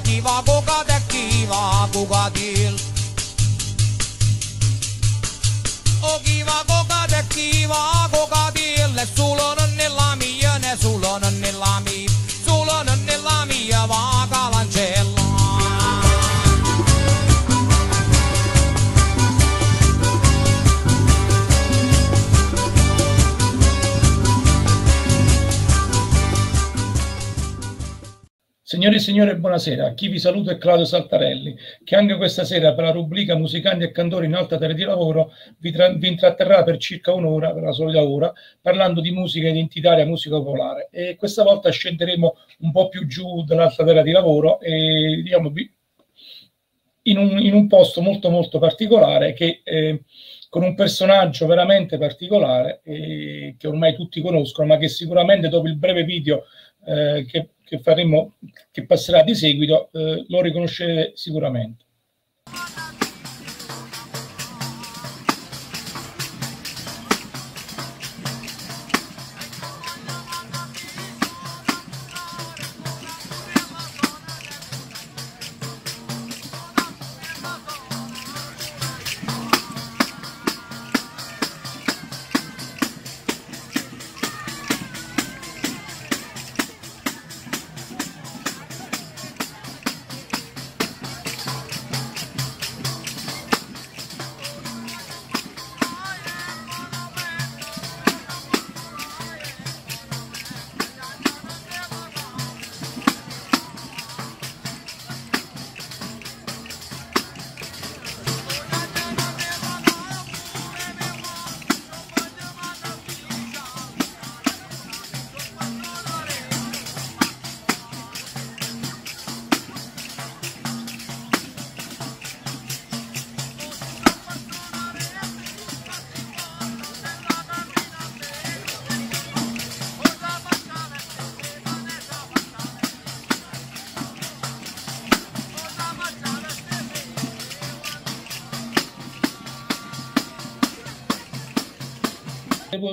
kiva kuka te kiva kuka til. O kiva kuka te kiva kuka til. Sulla on lami ja ne sulla on ne lami. Signore e signori, buonasera. Chi vi saluta è Claudio Saltarelli, che anche questa sera per la rubrica Musicanti e Cantori in alta terra di lavoro vi, vi intratterrà per circa un'ora, per la solita ora, parlando di musica identitaria, musica popolare. E questa volta scenderemo un po' più giù dall'alta terra di lavoro e diciamo in un, in un posto molto molto particolare che eh, con un personaggio veramente particolare eh, che ormai tutti conoscono, ma che sicuramente dopo il breve video eh, che, che faremo, che passerà di seguito, eh, lo riconoscerete sicuramente.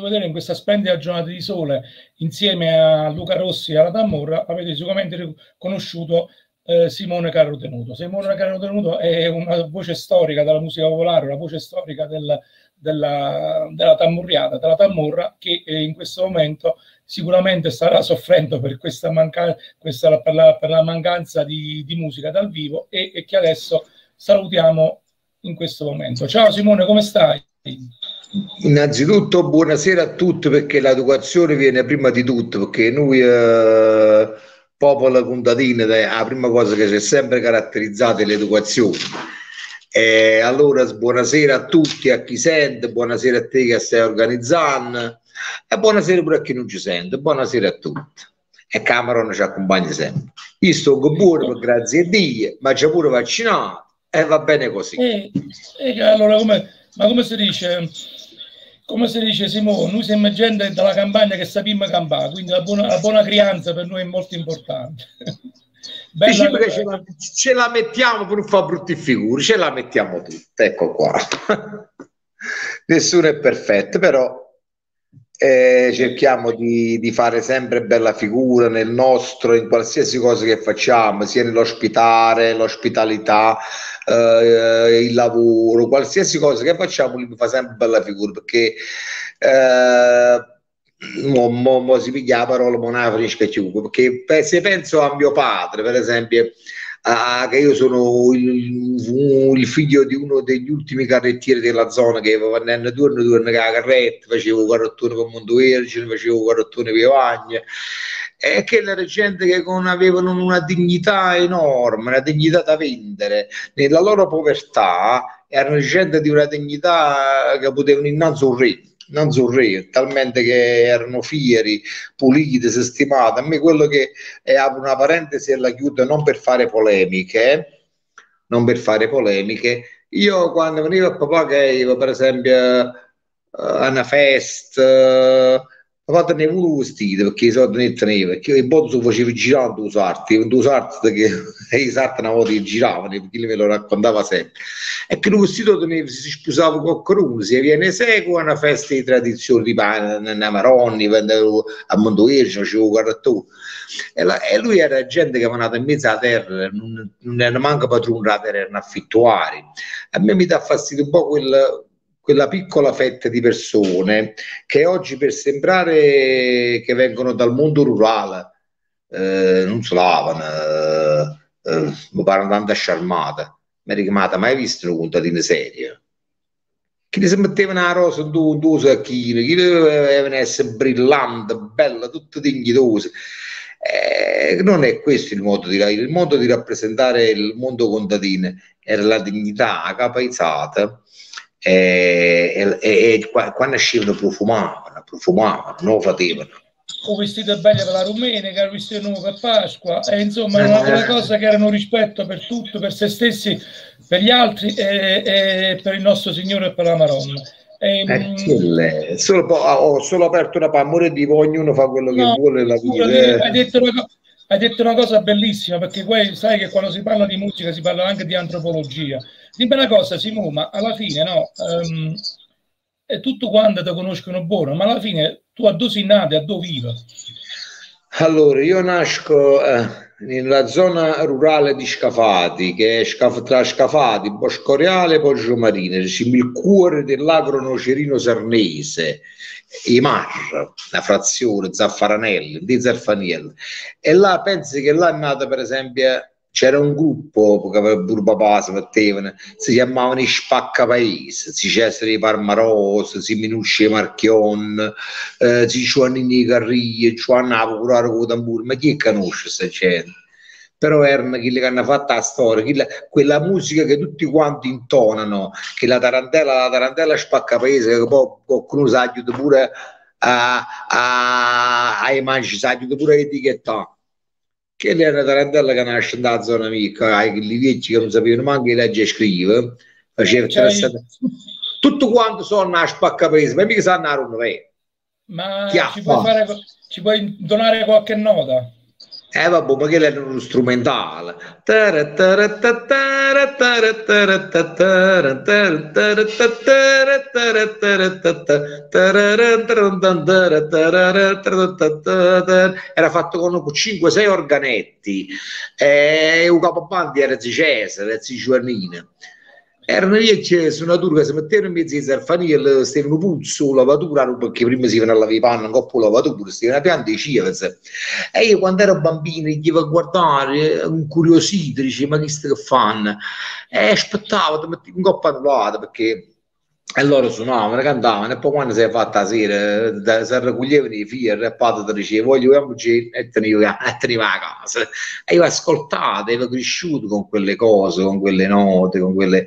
Vedere in questa splendida giornata di sole, insieme a Luca Rossi e alla Tamorra, avete sicuramente riconosciuto eh, Simone Carlo Tenuto. Simone Carlo Tenuto è una voce storica della musica popolare, una voce storica del, della, della tammurriata, della Tamorra, che eh, in questo momento sicuramente starà soffrendo per, questa manca, questa, per, la, per la mancanza di, di, musica dal vivo e, e che adesso salutiamo in questo momento. Ciao Simone, come stai? Innanzitutto buonasera a tutti perché l'educazione viene prima di tutto, perché noi eh, popolo contadino la prima cosa che ci è sempre caratterizzata è l'educazione. E allora buonasera a tutti, a chi sente, buonasera a te che stai organizzando e buonasera pure a chi non ci sente, buonasera a tutti. E Cameron ci accompagna sempre. Io sto buono, grazie a Dio, ma già pure vaccinato e va bene così. E, e allora come, ma come si dice? come si dice Simone, noi siamo gente dalla campagna che sappiamo campare, quindi la buona, la buona crianza per noi è molto importante. Bella che ce la, ce la, mettiamo per non fare brutti figuri, ce la mettiamo tutte, ecco qua. Nessuno è perfetto, però eh, cerchiamo di, di, fare sempre bella figura nel nostro, in qualsiasi cosa che facciamo, sia nell'ospitare, l'ospitalità, eh, il lavoro, qualsiasi cosa che facciamo, lui fa sempre bella figura perché eh, mo, mo, mo si piglia la parola monafrica perché se penso a mio padre, per esempio, Ah, che io sono il, il, figlio di uno degli ultimi carrettieri della zona che venendo turno turno con la carretta, facevo carrottone con Mondovergine, facevo carrottone Piovagna e che era gente che avevano una dignità enorme, una dignità da vendere, nella loro povertà erano gente di una dignità che potevano innanzi un re non re, talmente che erano fieri, puliti, sistemati. A me quello che è, apro una parentesi e la chiudo non per fare polemiche, non per fare polemiche. Io quando venivo a papà io per esempio uh, a una festa, uh, ma tenevo uno vestito perché i soldi ne tenevo perché il bozzo facevo girare due sarti due sarti che i sarti una volta giravano perché me lo raccontava sempre. E che il vestito tenevo si sposava con qualcuno si viene seco a una festa di tradizione di pane Maronni a Montoverge facevo guardatore e, e lui era gente che era in mezzo alla terra non, non era manco padrone della terra erano affittuari a me mi dà fastidio un po' quel quella piccola fetta di persone che oggi per sembrare che vengono dal mondo rurale eh, non si lavano, eh, eh, mi pare tanto sciarmata. Mi richiamata, mai visto una contadina seria? Chi si mettevano la rosa due, due sacchini, chi doveva essere brillante, bella, tutta dignitosa. Eh, non è questo il modo di il modo di rappresentare il mondo contadino era la dignità, la capacizzata e, e, e quando uscivano profumavano, profumavano, non lo facevano. O vestito bene per la domenica, vestito nuovo per Pasqua, e insomma era una cosa che erano rispetto per tutto, per se stessi, per gli altri e, e per il nostro Signore e per la Maronna. E, eh, solo, ho solo aperto una pamore di ognuno fa quello no, che vuole la vita. Hai detto, una, hai detto una cosa bellissima perché poi sai che quando si parla di musica si parla anche di antropologia Dimmi una cosa, Simo, ma alla fine no, um, è tutto quanto ti conoscono buono, ma alla fine tu a dove sei nato, a dove vivi? Allora, io nasco eh, nella zona rurale di Scafati, che è tra Scafati, Boscoreale e Poggio Marine, siamo il cuore dell'agro nocerino sarnese, Imar, una frazione, Zaffaranelli, di Zaffanelli. E là pensi che là è nata per esempio c'era un gruppo che aveva pure papà si mettevano si chiamavano i spacca paese si Cesare di Parmarosa si Minusce Marchion eh, si Giovannini Carriglie Giovanna Procurare con tamburo ma chi conosce questa gente? Però erano quelli che hanno fatto la storia quella, quella musica che tutti quanti intonano che la tarantella la tarantella spacca paese che poi qualcuno sa aiuta pure a, a, ai mangi sa aiuta pure a etichettare che era tarantella che nasce nella zona mia, i vecchi che non sapevano manco leggere e scrivere, faceva cioè, tutto quanto sono a spacca paese, ma mica sanno a Roma, Ma ci puoi, fare, ci puoi donare qualche nota? Eh vabbè, ma che è uno strumentale. Era fatto con 5-6 organetti. E un capobandi era Cesare, era Giovannina erano riesce su una turca si mettevano in mezzo ai zarfanili stavano puzzo lavatura perché prima si venivano a lavare i panni un coppo lavatura stavano pianta di cievese e io quando ero bambino gli a guardare incuriosito dice ma che stai che fanno? E aspettavo un coppo annullato perché e loro suonavano, cantavano e poi quando si è fatta la sera si raccoglievano i figli e padre ti diceva voglio che e tenivo a casa. E io ascoltato, ero cresciuto con quelle cose, con quelle note, con quelle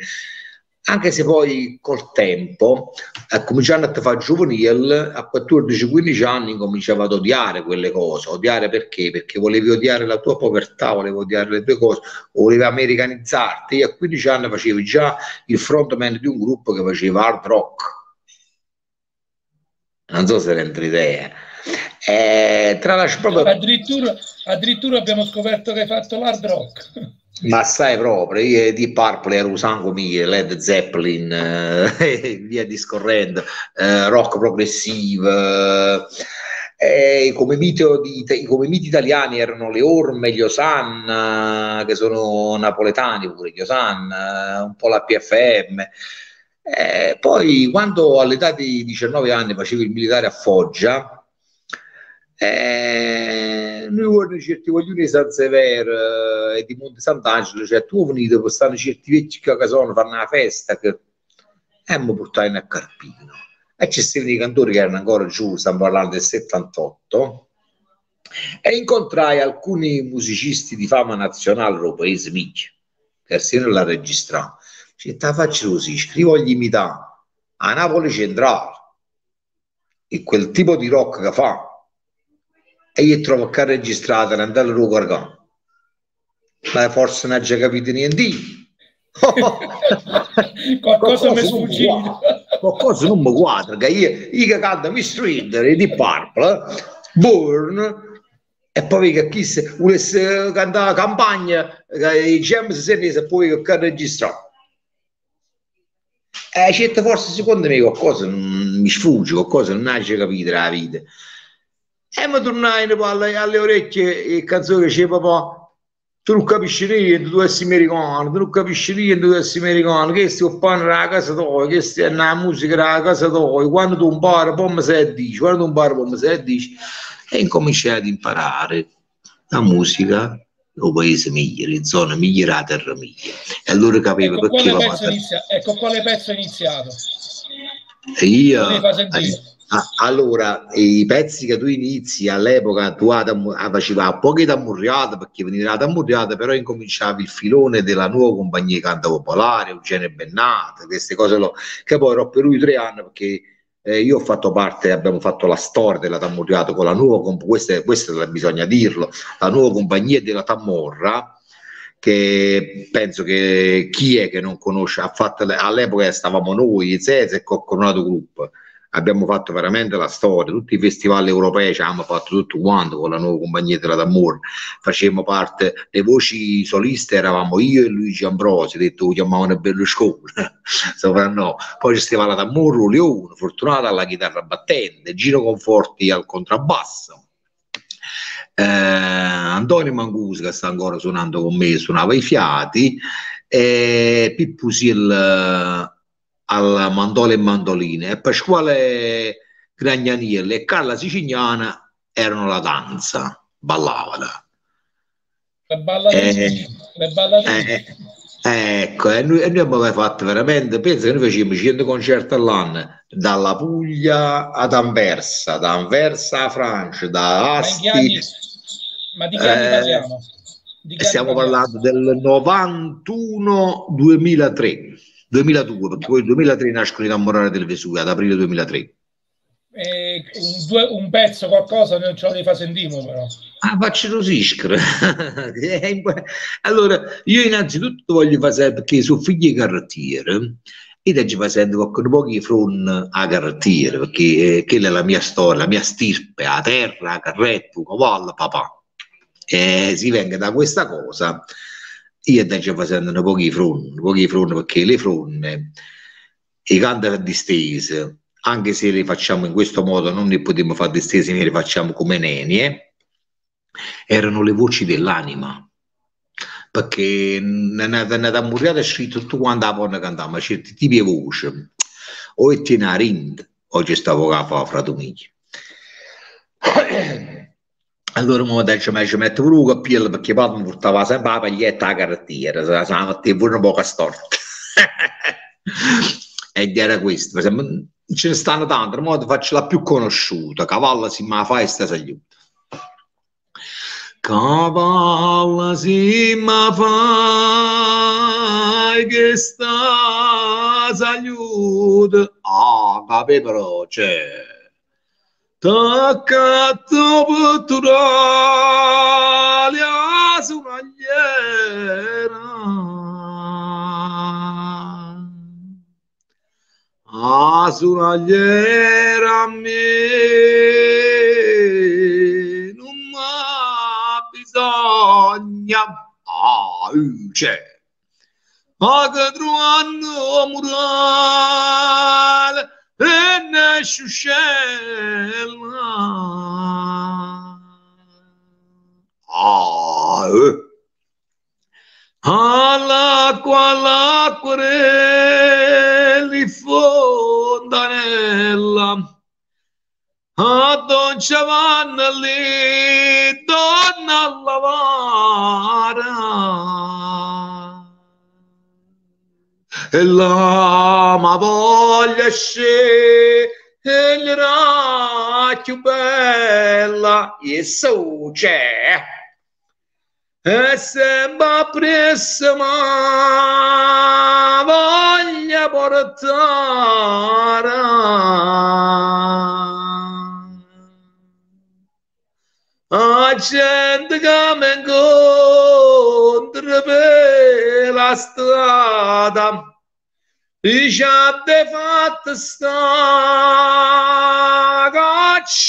anche se poi col tempo, eh, cominciando a fare giovanile, a 14-15 anni cominciavo ad odiare quelle cose, odiare perché? Perché volevi odiare la tua povertà, volevi odiare le tue cose, volevi americanizzarti, a 15 anni facevi già il frontman di un gruppo che faceva hard rock. Non so se rende l'idea. Eh, tra l'altro proprio... addirittura, addirittura abbiamo scoperto che hai fatto l'hard rock. Ma sai proprio, io di Purple ero sangue mio, Led Zeppelin, eh, via discorrendo, eh, rock progressivo. Eh, come, di, come miti italiani erano le Orme, gli Osanna, che sono napoletani pure, gli Osanna, un po' la PFM. Eh, poi quando all'età di 19 anni facevo il militare a Foggia, eh, noi vorremmo certi vogliono di San Severo e di Monte Sant'Angelo, cioè tu venite per stare certi vecchi che sono, fanno una festa che... e mi portavano a Carpino. E ci stavano i cantori che erano ancora giù, stiamo parlando del 78, e incontrai alcuni musicisti di fama nazionale del paese mio, che se non la registravo. Cioè, te faccio così, scrivo gli imitati a Napoli centrale, e quel tipo di rock che fa, e io trovo che registrata non andare a guardare ma forse non ha già capito niente. Qualcosa mi è sfuggito. Qualcosa non mi quadra, che io, io che canto mi Street di Purple, Burn, e poi che chi se volesse cantare campagna, i James se poi che registrare. Eh, certo, forse secondo me qualcosa mi sfugge, qualcosa non nasce capire la vita. E mi tornai alle, alle orecchie e canzone che papà tu non capisci niente, tu sei americano, tu non capisci niente, tu sei americano, che stai pane la casa tua, che stai la musica la casa tua, quando tu impari poi mi sai dici, quando tu impari poi mi sai dici, e incominciai ad imparare la musica il paese migliore, in zona migliore, la terra migliore. E allora capivo ecco perché... Quale pezzo inizia, ecco quale pezzo è iniziato. E io... Ah, allora, i pezzi che tu inizi all'epoca, tu facevi pochi da murriata perché veniva da murriata, però incominciavi il filone della nuova compagnia Canta Popolare, Eugenio Bennate, queste cose là, che poi ero per lui tre anni perché eh, io ho fatto parte, abbiamo fatto la storia della Tammurriata con la nuova, questa, questa bisogna dirlo, la nuova compagnia della Tammorra, che penso che chi è che non conosce, ha fatto, all'epoca stavamo noi, Zeze e Cocconato Group, abbiamo fatto veramente la storia, tutti i festival europei ci abbiamo fatto tutto quanto con la nuova compagnia della D'Amore, facevamo parte, le voci soliste eravamo io e Luigi Ambrosi, detto chiamavano Berlusconi, soprannome, poi ci stava la D'Amore, Leone, Fortunata alla chitarra battente, Gino Conforti al contrabbasso, eh, Antonio Mangusi che sta ancora suonando con me, suonava i fiati, e Pippo Sil al mandole e mandoline e Pasquale Gragnaniello e Carla Sicignana erano la danza, ballavano. Le ballatine, eh, le ballatine. Eh, ecco, e noi, e noi abbiamo fatto veramente, penso che noi facevamo 100 concerti all'anno, dalla Puglia ad Anversa, da Anversa a Francia, da Asti. Anni, ma di che anni eh, parliamo? Di che stiamo anni parliamo? parlando del 91-2003. 2002, perché poi il 2003 nascono i Innamorare del Vesuvio, ad aprile 2003. Eh, un, due, un, pezzo, qualcosa, non ce lo devi fare sentire però. Ah, faccio rosiscere. allora, io innanzitutto voglio fare, perché sono figli di carrettiere, e te ci facendo con pochi front a carrettiere, perché eh, quella è la mia storia, la mia stirpe, a terra, a carretto, cavallo, papà. E si venga da questa cosa io sto facendo un po' di fronte, un po' di fronte perché le fronte, i canti distese, anche se le facciamo in questo modo, non ne potremmo fare distese, ne le facciamo come nenie, erano le voci dell'anima. Perché nella murriata è scritto tutto quanto la ma certi tipi di voce, o è tiena rind, oggi stavo a fare fra domenica. Allora mi dice, ma ci metto pure un cappello perché poi mi portava sempre la paglietta a carrettiera, se la mettevo pure un po' storta. Ed era questo, ce ne stanno tante, ma faccio la più conosciuta, Cavalla si ma fa e sta saluta. Cavalla si ma fai che sta saluta. Ah, capi però, c'è. Toccato potturali a sunagliera a sunagliera me non ha bisogno a c'è a che trovano murale sciuscella ah, eh. all'acqua all'acqua li fondanella a Don Giovanna lì donna a lavare e la ma voglia sceglierà più bella e so c'è. E sembra presso ma voglia portare. A gente che mi incontra per la strada ci avete fatto sta cacciariola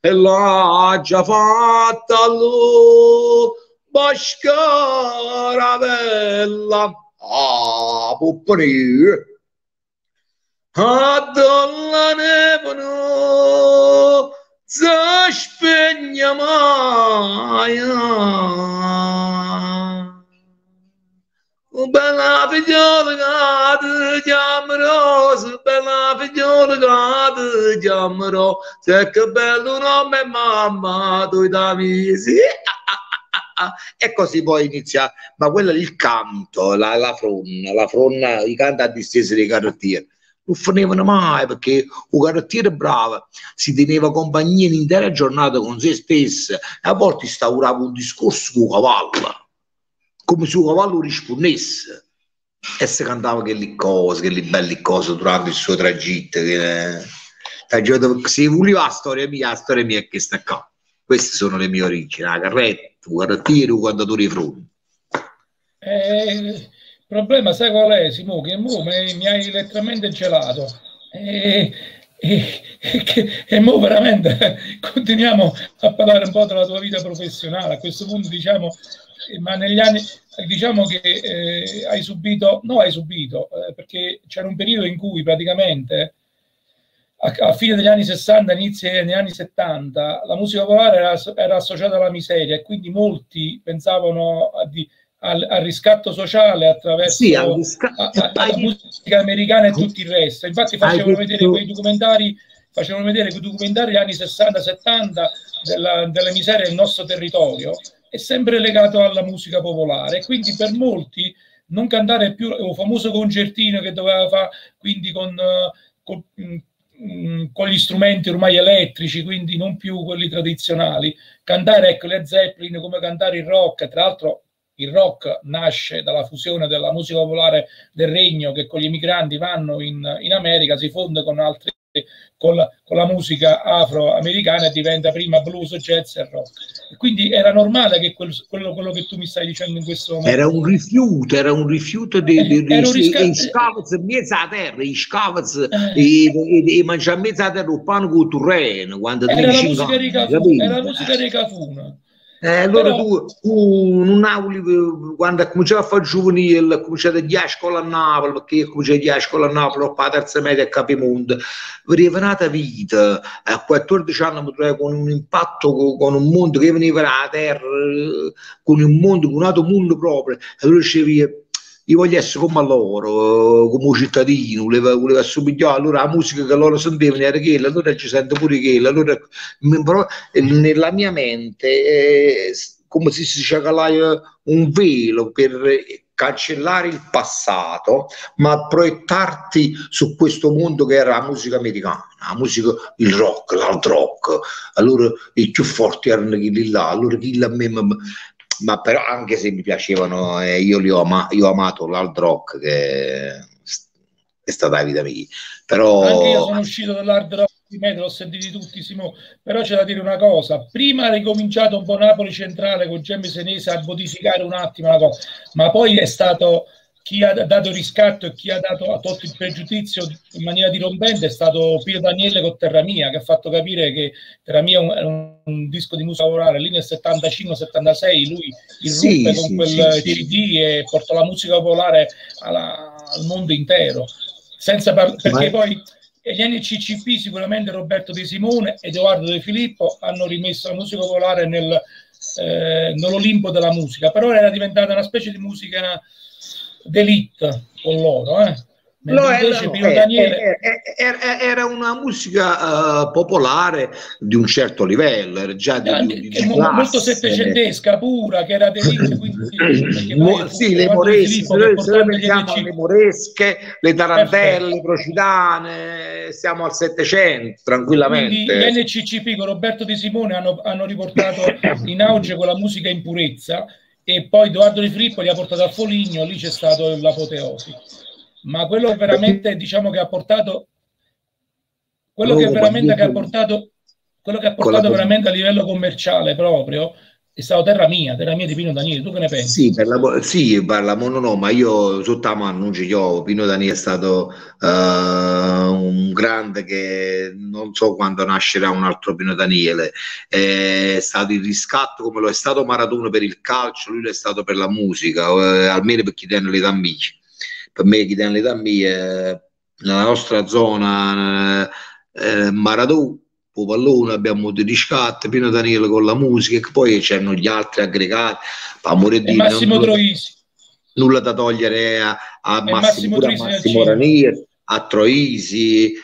e l'ha già fatta lui chiamerò, se che bello nome mamma, tu da misi. E così poi inizia, ma quello è il canto, la, la fronna, la fronna, i canti a distesa dei carottieri non finivano mai perché un carottiere bravo si teneva compagnia l'intera giornata con se stesso e a volte instaurava un discorso con cavallo come se un cavallo rispondesse e si cantava che le cose, che le belle cose durante il suo tragitto. Che, eh, se voleva la storia mia, la storia mia è questa qua. Queste sono le mie origini, la carretta, carrettiere, un guardatore di fronte. Eh, il problema, sai qual è, Simo? Che mo mi, mi hai letteralmente gelato. E, e, e, e mo veramente continuiamo a parlare un po' della tua vita professionale. A questo punto, diciamo, ma negli anni diciamo che eh, hai subito, no hai subito, eh, perché c'era un periodo in cui praticamente a, a, fine degli anni 60, inizio degli anni 70, la musica popolare era, era associata alla miseria e quindi molti pensavano a, di, al, al, riscatto sociale attraverso sì, risca- a, alla musica americana e tutto il resto. Infatti facevano vedere quei documentari, facevano vedere quei documentari degli anni 60-70 della, delle miserie del nostro territorio è sempre legato alla musica popolare. Quindi per molti non cantare più il famoso concertino che doveva fare quindi con, con, mm, con, gli strumenti ormai elettrici, quindi non più quelli tradizionali. Cantare ecco le Zeppelin come cantare il rock, tra l'altro il rock nasce dalla fusione della musica popolare del regno che con gli emigranti vanno in, in America, si fonde con altri con la, con la musica afroamericana diventa prima blues, jazz e rock. Quindi era normale che quel, quello, quello, che tu mi stai dicendo in questo momento. Era un rifiuto, era un rifiuto di, eh, di risca... scavaz mezza terra, i scavaz eh. e, mangiare mezza terra un pane con il terreno quando era la, musica rica, era la musica di Cafuna. Eh, allora Però... tu, tu non auli, quando cominciava a fare giovanile, cominciato a dire a scuola a Napoli, perché io cominciai a a scuola a Napoli, ho fatto la terza media a Capimonte, veniva nata vita, a 14 anni mi trovavo con un impatto con, con, un mondo che veniva dalla terra, con un mondo, con un altro mondo proprio, e allora dicevi io voglio essere come loro, come cittadino, voleva assomigliare, allora la musica che loro sentivano era quella, allora ci sento pure quella, allora nella mia mente è come se si sciacalaia un velo per cancellare il passato, ma proiettarti su questo mondo che era la musica americana, la musica, il rock, l'alt rock, allora i più forti erano quelli là, allora chi a me ma però anche se mi piacevano, eh, io li ho, ama- io ho amato l'hard rock che è stata la vita mia. Però... Anche io sono uscito dall'hard rock di me, l'ho sentiti tutti, Simo. però c'è da dire una cosa, prima ha ricominciato un po' Napoli centrale con Gemmi Senese a modificare un attimo la cosa, ma poi è stato chi ha dato riscatto e chi ha dato ha tolto il pregiudizio in maniera dirompente è stato Pio Daniele con Terra Mia che ha fatto capire che Terra Mia è un, un disco di musica popolare. Lì nel 75-76 lui irruppe sì, con sì, quel sì, CD e portò la musica popolare alla, al mondo intero. Senza par- perché poi gli NCCP sicuramente Roberto De Simone ed Edoardo De Filippo hanno rimesso la musica popolare nel, eh, nell'Olimpo della musica però era diventata una specie di musica d'elite con loro, eh? No, era, Daniele... era, era, una musica uh, popolare di un certo livello, era già di, Anche, di, di molto settecentesca pura, che era d'elite. Quindi, Mo, sì, le moresche, le tarantelle, le procitane, siamo al Settecento tranquillamente. Quindi gli NCCP con Roberto De Simone hanno, hanno riportato in auge quella musica in purezza e poi Edoardo Di Filippo li ha portato a Foligno, lì c'è stato l'apoteosi. Ma quello che veramente diciamo che ha portato quello che veramente che ha portato quello che ha portato veramente a livello commerciale proprio è stato terra mia, terra mia di Pino Daniele, tu che ne pensi? Sì, per la, sì parliamo no, ma io sotto la mano non ci ho, Pino Daniele è stato uh, un grande che non so quando nascerà un altro Pino Daniele, è stato il riscatto come lo è stato Maradona per il calcio, lui lo è stato per la musica, uh, almeno per chi tiene l'età mia, per me chi tiene l'età mia, eh, nella nostra zona eh, Maradona pallone, abbiamo di scatte, Pino Daniele con la musica, e poi c'erano gli altri aggregati, amore di Massimo Troisi. Nulla da togliere a, a Massimo, Massimo, Massimo Ranieri, a Troisi,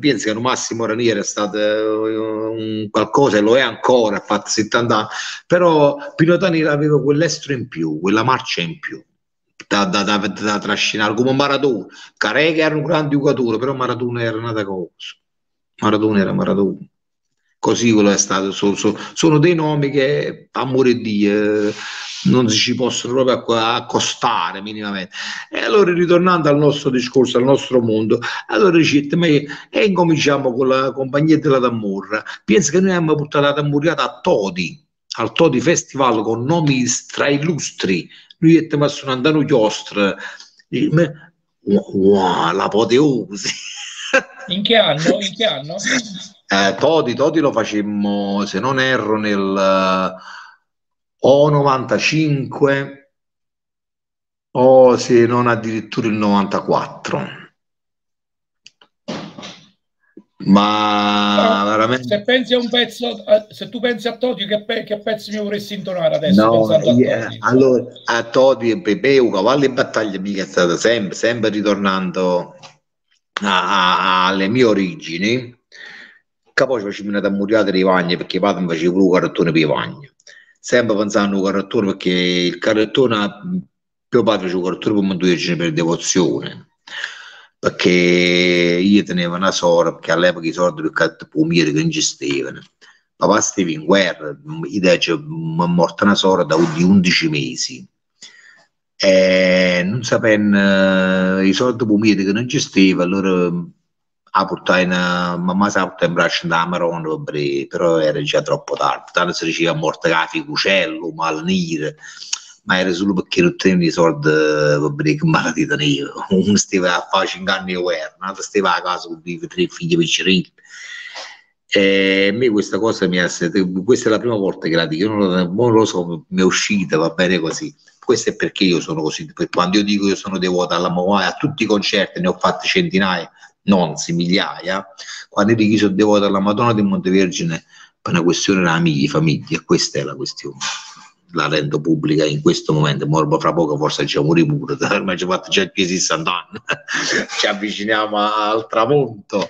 penso che Massimo Ranieri è stato un qualcosa e lo è ancora, ha fatto 70 anni, però Pino Daniele aveva quell'estro in più, quella marcia in più. Da, da, da, da trascinare come Maradona, Carega era un grande giocatore, però Maradona era una cosa Maradona era Maradona. Così quello è stato, sono, sono, sono dei nomi che, amore di eh, non si ci possono proprio accostare minimamente. E allora, ritornando al nostro discorso, al nostro mondo, allora dicete, ma e incominciamo con la compagnia della Tamurra. Penso che noi abbiamo portato la Tammurriata a Todi, al Todi Festival con nomi straillustri. Lui è messo un andano chiostra, wow, l'apoteosi. In che anno? In che anno? Eh, Todi, Todi lo facemmo, se non erro, nel o 95 o se non addirittura il 94. Ma no, veramente... se pensi a un pezzo, se tu pensi a Todi, che, pe- che pezzo mi vorresti intonare adesso? No, a yeah, allora a Todi e Pepe, Cavallo in battaglia mica è stato sempre, sempre ritornando a, a, alle mie origini che poi facevo una tammuriata di vagni perché padre mi faceva un carrettone per i vagni sempre pensando al carrettone perché il carrettone mio padre faceva un carrettone per mangiare per devozione. Perché io tenevo una sorella perché all'epoca i soldi per il pomiere che non gestivano papà stava in guerra mi è morta una sorella di 11 mesi e non sapendo i soldi pumiti che non gestiva allora a portare in mamma si in braccio da Marone però era già troppo tardi. Tanto si diceva morta la ficucello malnire ma era solo perché non tenevano i soldi per che malattia tenevo uno stava a fare 5 anni di guerra un altro stava a casa con tre figli piccirini. E a me questa cosa mi ha questa è la prima volta che la dico io non lo, non lo so mi è uscita va bene così questo è perché io sono così, quando io dico io sono devoto alla Moai, a tutti i concerti, ne ho fatti centinaia, non migliaia, quando io dico che sono devoto alla Madonna di Montevergine per una questione della mia famiglia, questa è la questione. La rendo pubblica in questo momento, morbo fra poco forse ci morire pure, ormai ci ho fatto già più di 60 anni, ci avviciniamo al tramonto.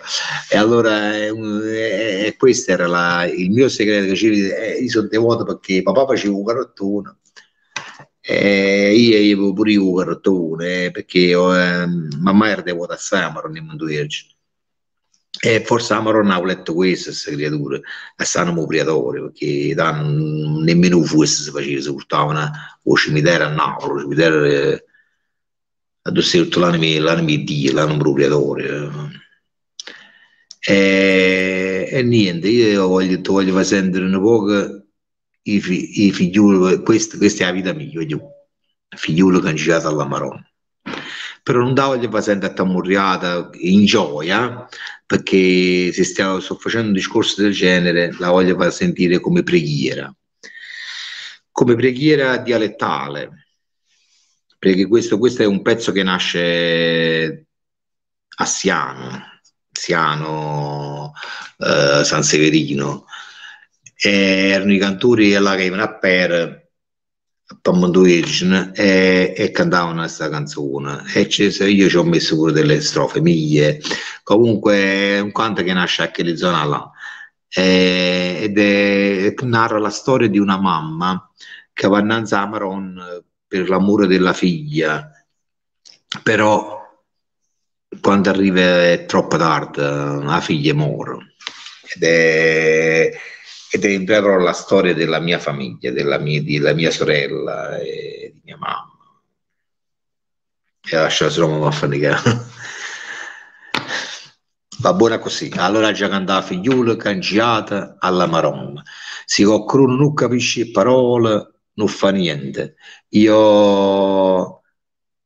E allora eh, eh, questo era la, il mio segreto, che eh, io sono devoto perché papà faceva un carottone eh, io avevo pure io un cartone perché io, eh, mamma era devota assai a Maronna in Montuvergine e forse a Maronna ha letto questo, queste creature e stanno priatori perché dan, nemmeno questo si faceva, si portavano al cimitero a Napoli, il cimitero eh, a dove l'anime, l'anime Dio, l'anime propriatorio e, e niente, io voglio, voglio far sentire un po' i, fi, i figlioli, questa, questa è la vita mia, io, figliolo che hanno girato alla Maronna. Però non da voglio fare a tammurriata in gioia, perché se stiamo, sto facendo un discorso del genere, la voglio far sentire come preghiera, come preghiera dialettale, perché questo, questo è un pezzo che nasce a Siano, Siano, eh, San Severino, erano i cantori che venivano a per Pamonduigin e, e cantavano questa canzone. E io ci ho messo pure delle strofe mie. Comunque è un canto che nasce a quelle zone là. E, ed è, narra la storia di una mamma che va a Maron per l'amore della figlia. Però quando arriva è troppo tardi la figlia muore. Ed è ed è breve la storia della mia famiglia, della mia, della mia sorella e di mia mamma. E lascia solo mamma affaticare. Va buona così. Allora già cantava figliuolo, cangiata alla maronna. se qualcuno non capisce parole non fa niente. Io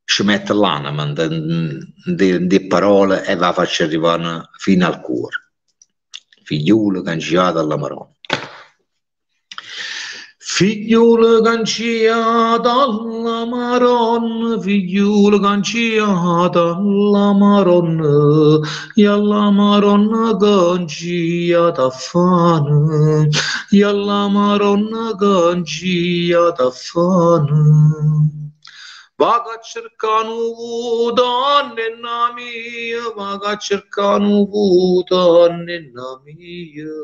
ci metto l'anima di parole e la faccio arrivare fino al cuore. Figliuolo cangiato alla maronna. Figliuolo canciato alla maronna, figliuolo canciato alla maronna, e alla maronna canciata fane, e alla maronna canciata fane. Vaga cercanu donne mia, vaga cercanu donne mia,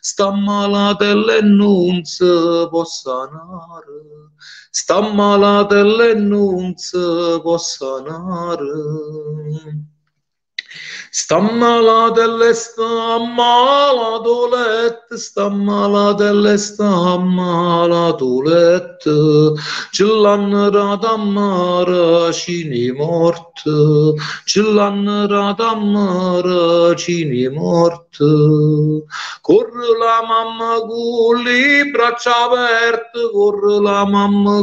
sta malatella e non si può sanare, sta malatella e non si può sanare. Sta malatelle, sta malatolette, sta malatelle, sta malatolette, ce l'hanno rata mare, cini morte, rata mare, cini morte. Corre la mamma le braccia aperte, corre la mamma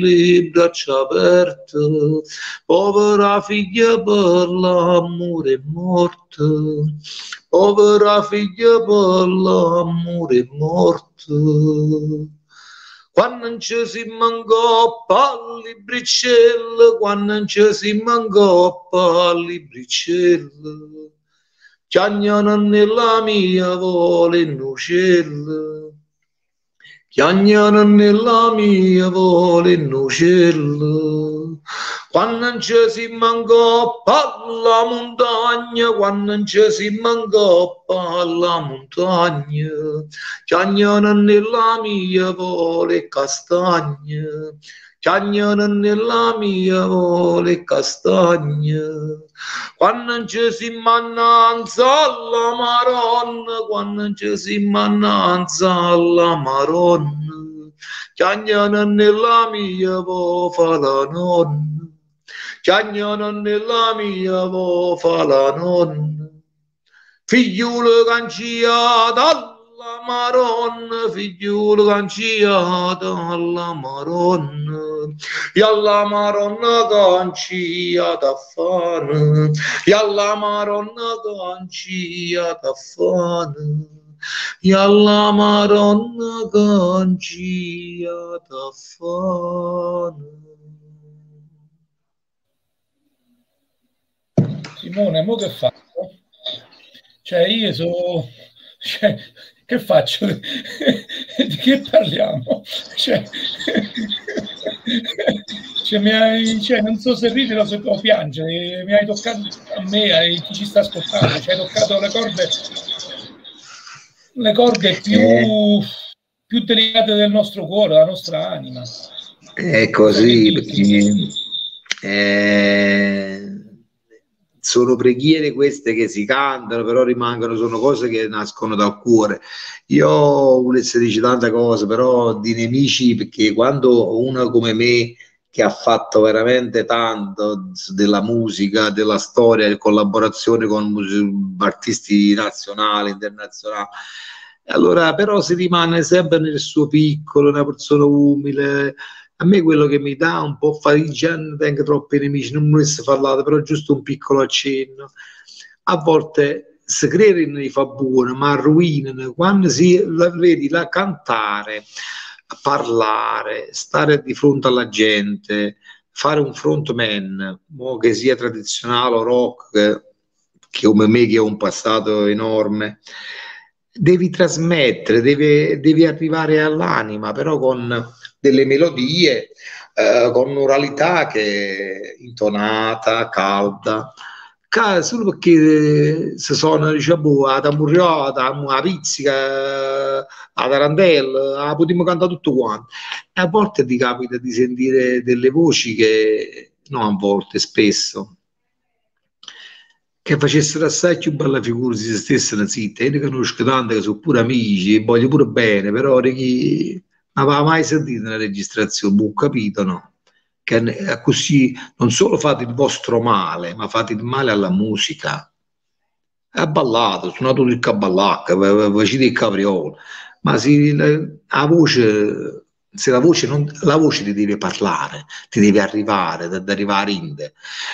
le braccia aperte, povera figlia per l'amore morte, povera figlia per l'amore morte. Quando non ci si mangoppa alle bricelle, quando non ci si mangoppa alle bricelle, chiagnano nella mia vole in uccello, chiagnano nella mia vole in uccello. Quando non ci si mangoppa alla montagna, quando non si mangoppa alla montagna, chiagnano nella mia vole castagna, chiagnano nella mia vole castagna. Quando ci si mannanza alla maronna, quando ci si mannanza alla maronna, chiagnano nella mia vofa la nonna. Chiagnano nella mia vofa la nonna, figliuolo canciato alla maronna, figliuolo canciato alla maronna, e alla maronna canciata a fare, e alla maronna canciata a fare. E alla maronna canciata a fare. Simone, mo che faccio? Cioè, io sono... Cioè, che faccio? Di che parliamo? Cioè, cioè, mi hai, cioè, non so se ridere o se o piangere, mi hai toccato a me, a chi ci sta ascoltando, ci hai toccato le corde, le corde più, Eh. più delicate del nostro cuore, della nostra anima. È così, perché eh, sono preghiere queste che si cantano, però rimangono, sono cose che nascono dal cuore. Io volessi dire tante cose, però di nemici, perché quando uno come me, che ha fatto veramente tanto della musica, della storia, in collaborazione con artisti nazionali, internazionali, allora però si rimane sempre nel suo piccolo, una persona umile, a me quello che mi dà un po' non tengo troppi nemici, non volessi parlare, però giusto un piccolo accenno. A volte si credono fa buono, ma arruinano. Quando si la, vedi la cantare, parlare, stare di fronte alla gente, fare un frontman, che sia tradizionale o rock, che, che come me che ho un passato enorme, devi trasmettere, devi, devi arrivare all'anima, però con delle melodie eh, con un'oralità che è intonata, calda, Ca- solo perché si suona diciamo, la tamburriata, la pizzica, la tarantella, la potremmo cantare tutto quanto. E a volte ti capita di sentire delle voci che, no a volte, spesso, che facessero assai più bella figura di se stesse zitte. Io ne conosco tante che sono pure amici, e voglio pure bene, però chi aveva mai sentito una registrazione, ho capito no? Che eh, così non solo fate il vostro male, ma fate il male alla musica. Ha ballato, suonato il caballacca, facete il capriolo. ma si, la voce, se la voce, non, la voce ti deve parlare, ti deve arrivare, ad arrivare in te.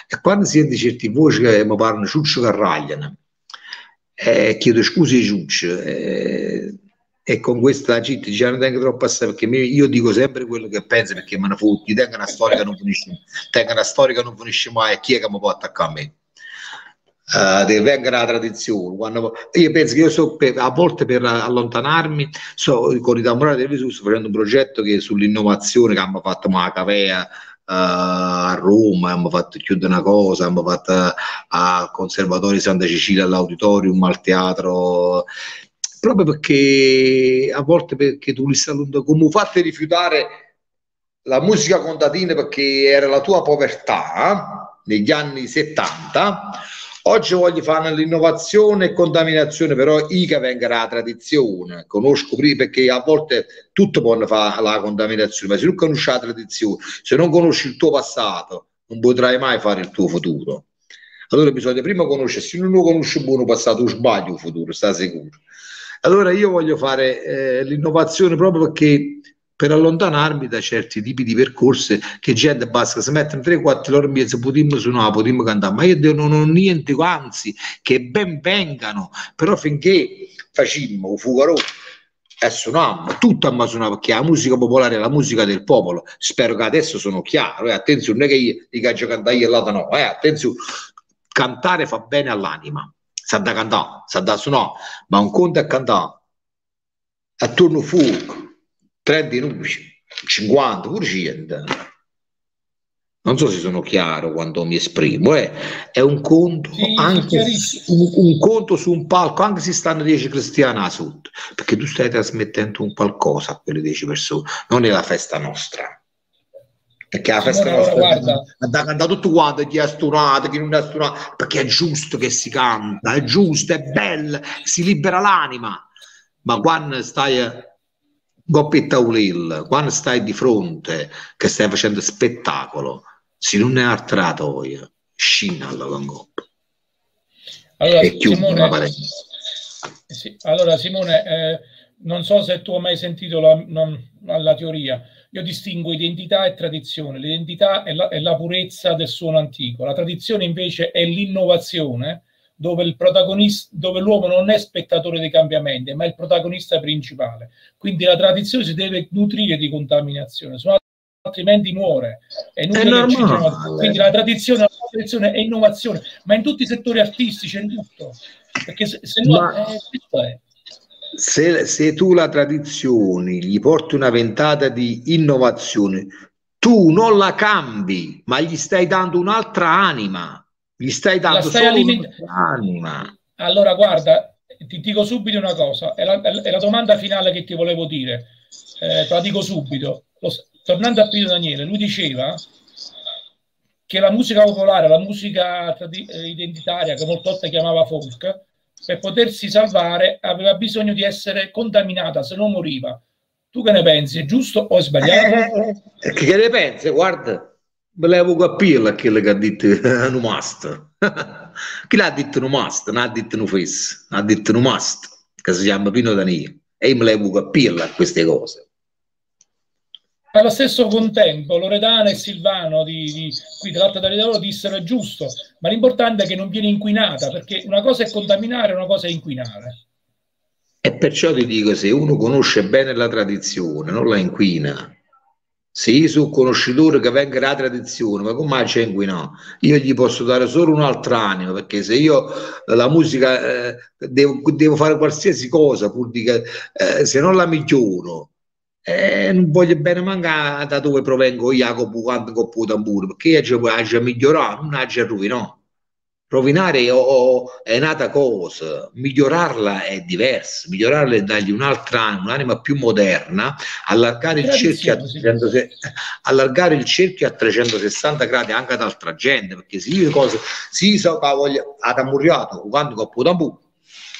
E quando si sente certe voci che mi parlano ciuccio che ragliano, eh, chiedo scusi ciuccio, eh, e con questa città già non tengo troppo assai perché io dico sempre quello che penso perché me ne fotti, tengo una storia che non finisce, tengo una storia che non finisce mai e chi è che mi può attaccare a me? Uh, deve venga la tradizione. Quando, io penso che io so per, a volte per allontanarmi, so, con i tamburati del Gesù sto facendo un progetto che sull'innovazione che abbiamo fatto a Cavea uh, a Roma, abbiamo fatto chiudere una cosa, abbiamo fatto uh, al Conservatorio Santa Cecilia all'Auditorium, al teatro proprio perché a volte perché tu li saluti come fate rifiutare la musica contadina perché era la tua povertà eh, negli anni 70 oggi voglio fare l'innovazione e contaminazione però io venga la tradizione. Conosco prima perché a volte tutto può fare la contaminazione ma se non conosci la tradizione se non conosci il tuo passato non potrai mai fare il tuo futuro. Allora bisogna prima conoscere se non lo conosci buono passato sbaglio il futuro sta sicuro allora io voglio fare eh, l'innovazione proprio perché per allontanarmi da certi tipi di percorsi che gente basta si mettono 3-4 ore e mezzo potremmo suonare, potremmo cantare ma io non ho niente anzi che ben vengano. Però finché facimmo un fugarò e suonammo tutto a suonare perché la musica popolare è la musica del popolo. Spero che adesso sono chiaro eh, attenzione non è che io di caccio cantare io là no eh, attenzione cantare fa bene all'anima sa da cantare, sa da suonare, ma un conto è cantare attorno fuoco, 30 minuti, 50, pure 100. Non so se sono chiaro quando mi esprimo, eh. è un conto sì, anche un, un, conto su un palco, anche se stanno 10 cristiani sotto, perché tu stai trasmettendo un qualcosa a quelle 10 persone, non è la festa nostra perché la festa Simone, nostra guarda, da cantare tutto quanto chi ha stunato, chi non ha stunato perché è giusto che si canta è giusto, è bello si libera l'anima. Ma quando stai goppetta ulil quando stai di fronte che stai facendo spettacolo se non è artratoia scina alla goppa. Allora, Simone, sì, allora Simone eh, non so se tu hai mai sentito la, non, la teoria io distingo identità e tradizione. L'identità è la, è la purezza del suono antico, la tradizione invece è l'innovazione, dove, il dove l'uomo non è spettatore dei cambiamenti, ma è il protagonista principale. Quindi la tradizione si deve nutrire di contaminazione, altrimenti muore. È, è Quindi la tradizione, la tradizione, è innovazione, ma in tutti i settori artistici, in tutto. Perché se, se no, ma... eh, questo è se, se tu la tradizione gli porti una ventata di innovazione, tu non la cambi, ma gli stai dando un'altra anima, gli stai dando stai solo un'altra Allora, guarda, ti dico subito una cosa, è la, è la domanda finale che ti volevo dire, eh, te la dico subito. Lo, tornando a Pino Daniele, lui diceva che la musica popolare, la musica eh, identitaria, che molte volte chiamava folk, per potersi salvare aveva bisogno di essere contaminata, se no moriva. Tu che ne pensi? È giusto o è sbagliato? Eh, eh, che ne pensi? Guarda, me levo capire a quello che ha detto non must. Chi l'ha detto non must? Non ha detto non fes, ha detto non must, che si chiama Pino Danilo. E io me levo capire a queste cose allo stesso contempo Loredana e Silvano di, di qui dell'Alta Daria Lavoro dissero è giusto, ma l'importante è che non viene inquinata, perché una cosa è contaminare, una cosa è inquinare. E perciò ti dico, se uno conosce bene la tradizione, non la inquina. Se io sono conoscitore che venga la tradizione, ma come c'è inquinato? Io gli posso dare solo un'altra anima, perché se io la musica eh, devo, devo, fare qualsiasi cosa, pur di eh, se non la miglioro, eh, non voglio bene mancare da dove provengo Jacopo quando coppo tamburo perché io già migliorare non già rovinato rovinare o, o, è nata cosa. Migliorarla è diverso migliorarla è dargli un'altra anima un'anima più moderna allargare il, cerchio a 360, allargare il cerchio a 360 gradi anche ad altra gente perché se io cose si so che voglio ad ammurriato quando coppo tamburo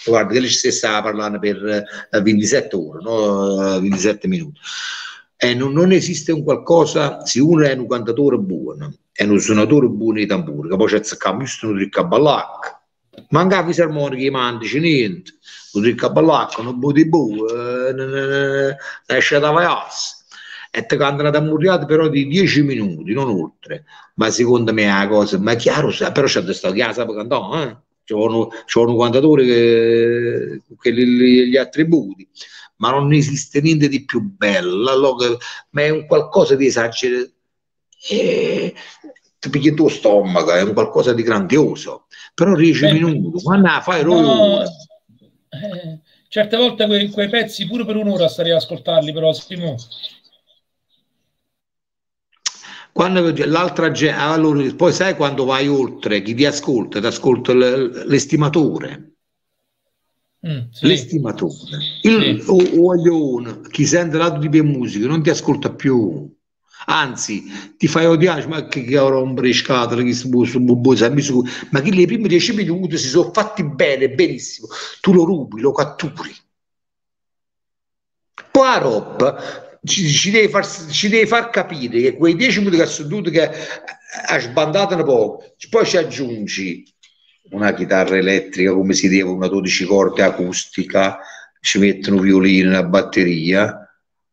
guarda che si stava parlando per 27 eh, ore, no? 27 eh, minuti. E non, non, esiste un qualcosa, se uno è un cantatore buono, è un suonatore buono di tamburi, che poi c'è il giusto un ballare, Mancava i sermoni mandici, niente. Non ricca ballacca, non butti bu, non esce da vaias. E ti cantano da murriate però di 10 minuti, non oltre. Ma secondo me è una cosa, ma chiaro, però c'è da stare chiaro, sape eh? C'è un cantatore che, che gli, gli attributi, ma non esiste niente di più bello, allora, ma è un qualcosa di esagerato. E, ti pigli il tuo stomaco, è un qualcosa di grandioso però 10 minuti, quando fai no, eh, certe volte quei, quei, pezzi pure per un'ora starei ad ascoltarli però Simo. Quando l'altra gente allora, poi sai quando vai oltre chi ti ascolta? Ti ascolta l'estimatore. Mm, sì. l'estimatore. Il sì. o, chi sente lato di musica non ti ascolta più. Anzi ti fai odiare ma che, che ora un briscato che su, ma che nei primi dieci minuti si sono fatti bene benissimo. Tu lo rubi lo catturi. Poi a Rob ci, ci, devi far, ci devi far capire che quei dieci minuti che sono dovuti che ha sbandato un po' poi ci aggiungi una chitarra elettrica come si deve una 12 corde acustica ci mettono violino una batteria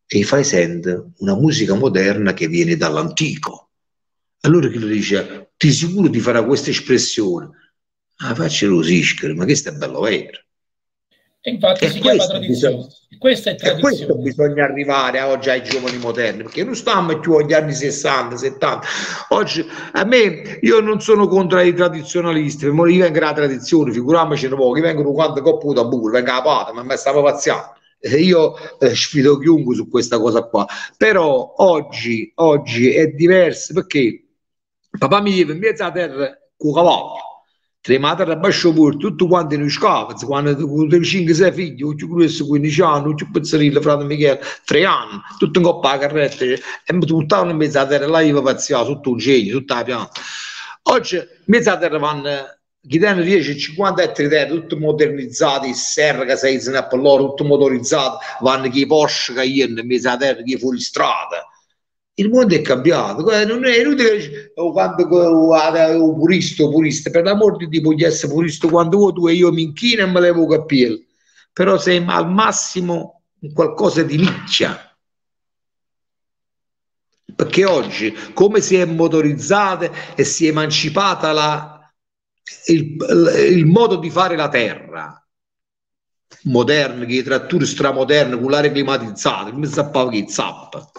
e fai sentire una musica moderna che viene dall'antico. Allora chi lo dice, ti sicuro ti farà questa espressione. Ah, faccia rosiscere, ma questo è bello vero. E infatti e si chiama tradizione. Bisogna, questa è tradizione. E questo bisogna arrivare a oggi ai giovani moderni, perché non stiamo più agli anni 60, 70. Oggi, a me, io non sono contro i tradizionalisti, io vengo la tradizione, figuriamoci un po', che vengono quando coppo da burro, venga a pata, ma mi stavo pazziando io eh, sfido chiunque su questa cosa qua però oggi, oggi è diverso perché papà mi in mezzo alla terra con cavallo tre madri a basso pure tutti quanti noi scavi quando tu 5 sei figli ucci questo 15 anni ucci Pizzarillo frate Michele 3 anni tutto in coppa a carretta e mi buttavano in mezzo alla terra là io paziavo sotto un genio tutta la pianta. Oggi in mezzo alla terra vanno chi tiene 10 50 ettari terra tutti modernizzati serra che sei in loro tutto motorizzato vanno chi Porsche Cayenne in mezzo alla terra chi fuori strada il mondo è cambiato. Non è inutile che oh, quando oh, oh, purista purista. Per l'amor di Dio puoi essere purista quando vuoi tu e io mi inchino e me levo capire. Però sei al massimo qualcosa di nicchia. Perché oggi come si è motorizzata e si è emancipata la il, il modo di fare la terra. Moderno, che i trattori stramoderni, con l'aria climatizzata, come zappava che zappa.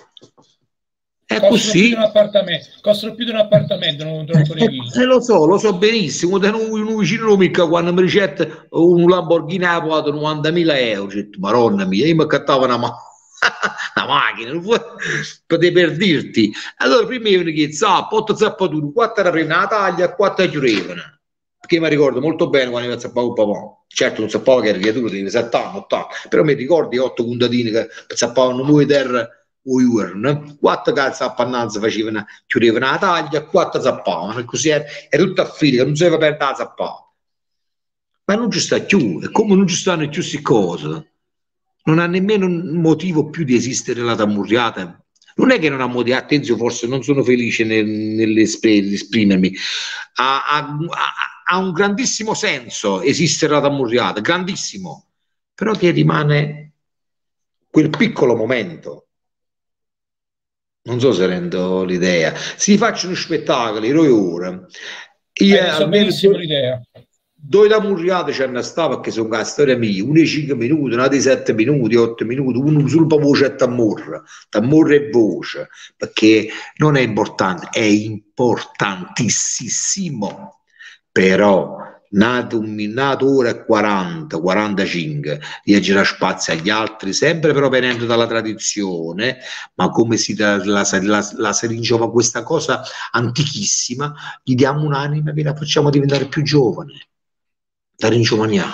È costano così. Più di un appartamento, costano più di un appartamento, non eh, eh, lo so, lo so benissimo. Un, un vicino mica quando mi ricetta un Lamborghini ha pagato 90.000 euro. Detto, Maronna mia, io mi accattavo una, ma- una macchina, non puoi, per dirti. Allora prima io mi chiedo, zappa, 8 zappature, 4 era una taglia, 4 chiudevano perché mi ricordo molto bene quando mi zappavo un papà. Certo, non sapevo che era creatura di 7 anni, 8 anni, però mi ricordi 8 puntatini che zappavano noi terra o urn, 4 calze a pannanza facevano, chiudevano la taglia, 4 zappavano, così era, era tutto a non si aveva perdere la zappata. Ma non ci sta più, e come non ci stanno più queste cose, non ha nemmeno un motivo più di esistere la tamurriata non è che non ha motivo, attenzione, forse non sono felice nel, nell'esprimermi, ha, ha, ha, un grandissimo senso esistere la tammurriata, grandissimo, però ti rimane quel piccolo momento. Non so se rendo l'idea. Si facciano spettacoli, noi ora. Io, eh, so benissimo l'idea dove da murriate c'è una sta perché sono una storia mia, una di 5 minuti, una di 7 minuti, 8 minuti, uno sul voce e t'ammurra, t'ammurra e voce, perché non è importante, è importantissimo, però nato nato ora e 40, 45, di girare spazio agli altri, sempre però venendo dalla tradizione, ma come si la, la, la, la Seringiova questa cosa antichissima, gli diamo un'anima e la facciamo diventare più giovane da ringiovaniamo.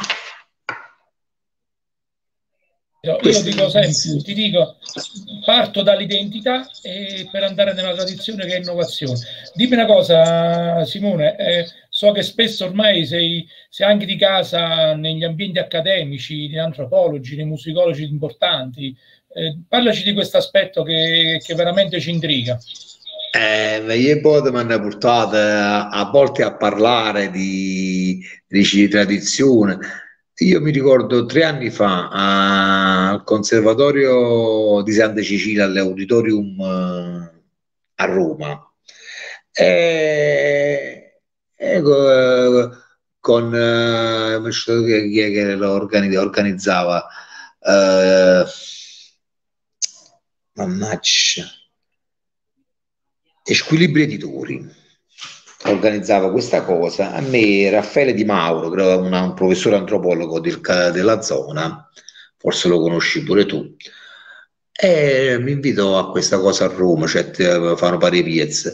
Io, io dico sempre, ti dico, parto dall'identità e per andare nella tradizione che è innovazione. Dimmi una cosa, Simone, eh, so che spesso ormai sei, sei, anche di casa negli ambienti accademici, di antropologi, di musicologi importanti. Eh, parlaci di questo aspetto che, che veramente ci intriga. Eh, mie bote mi hanno portato a, a volte a parlare di, di tradizione. Io mi ricordo tre anni fa al Conservatorio di Santa Cecilia, all'Auditorium eh, a Roma, e, ecco, con eh, chi è che lo organizzava? Eh, mannaggia Squilibri Editori organizzava questa cosa. A me Raffaele Di Mauro, che una, un professore antropologo del, della zona, forse lo conosci pure tu, e mi invitò a questa cosa a Roma, cioè fare un pari piezze.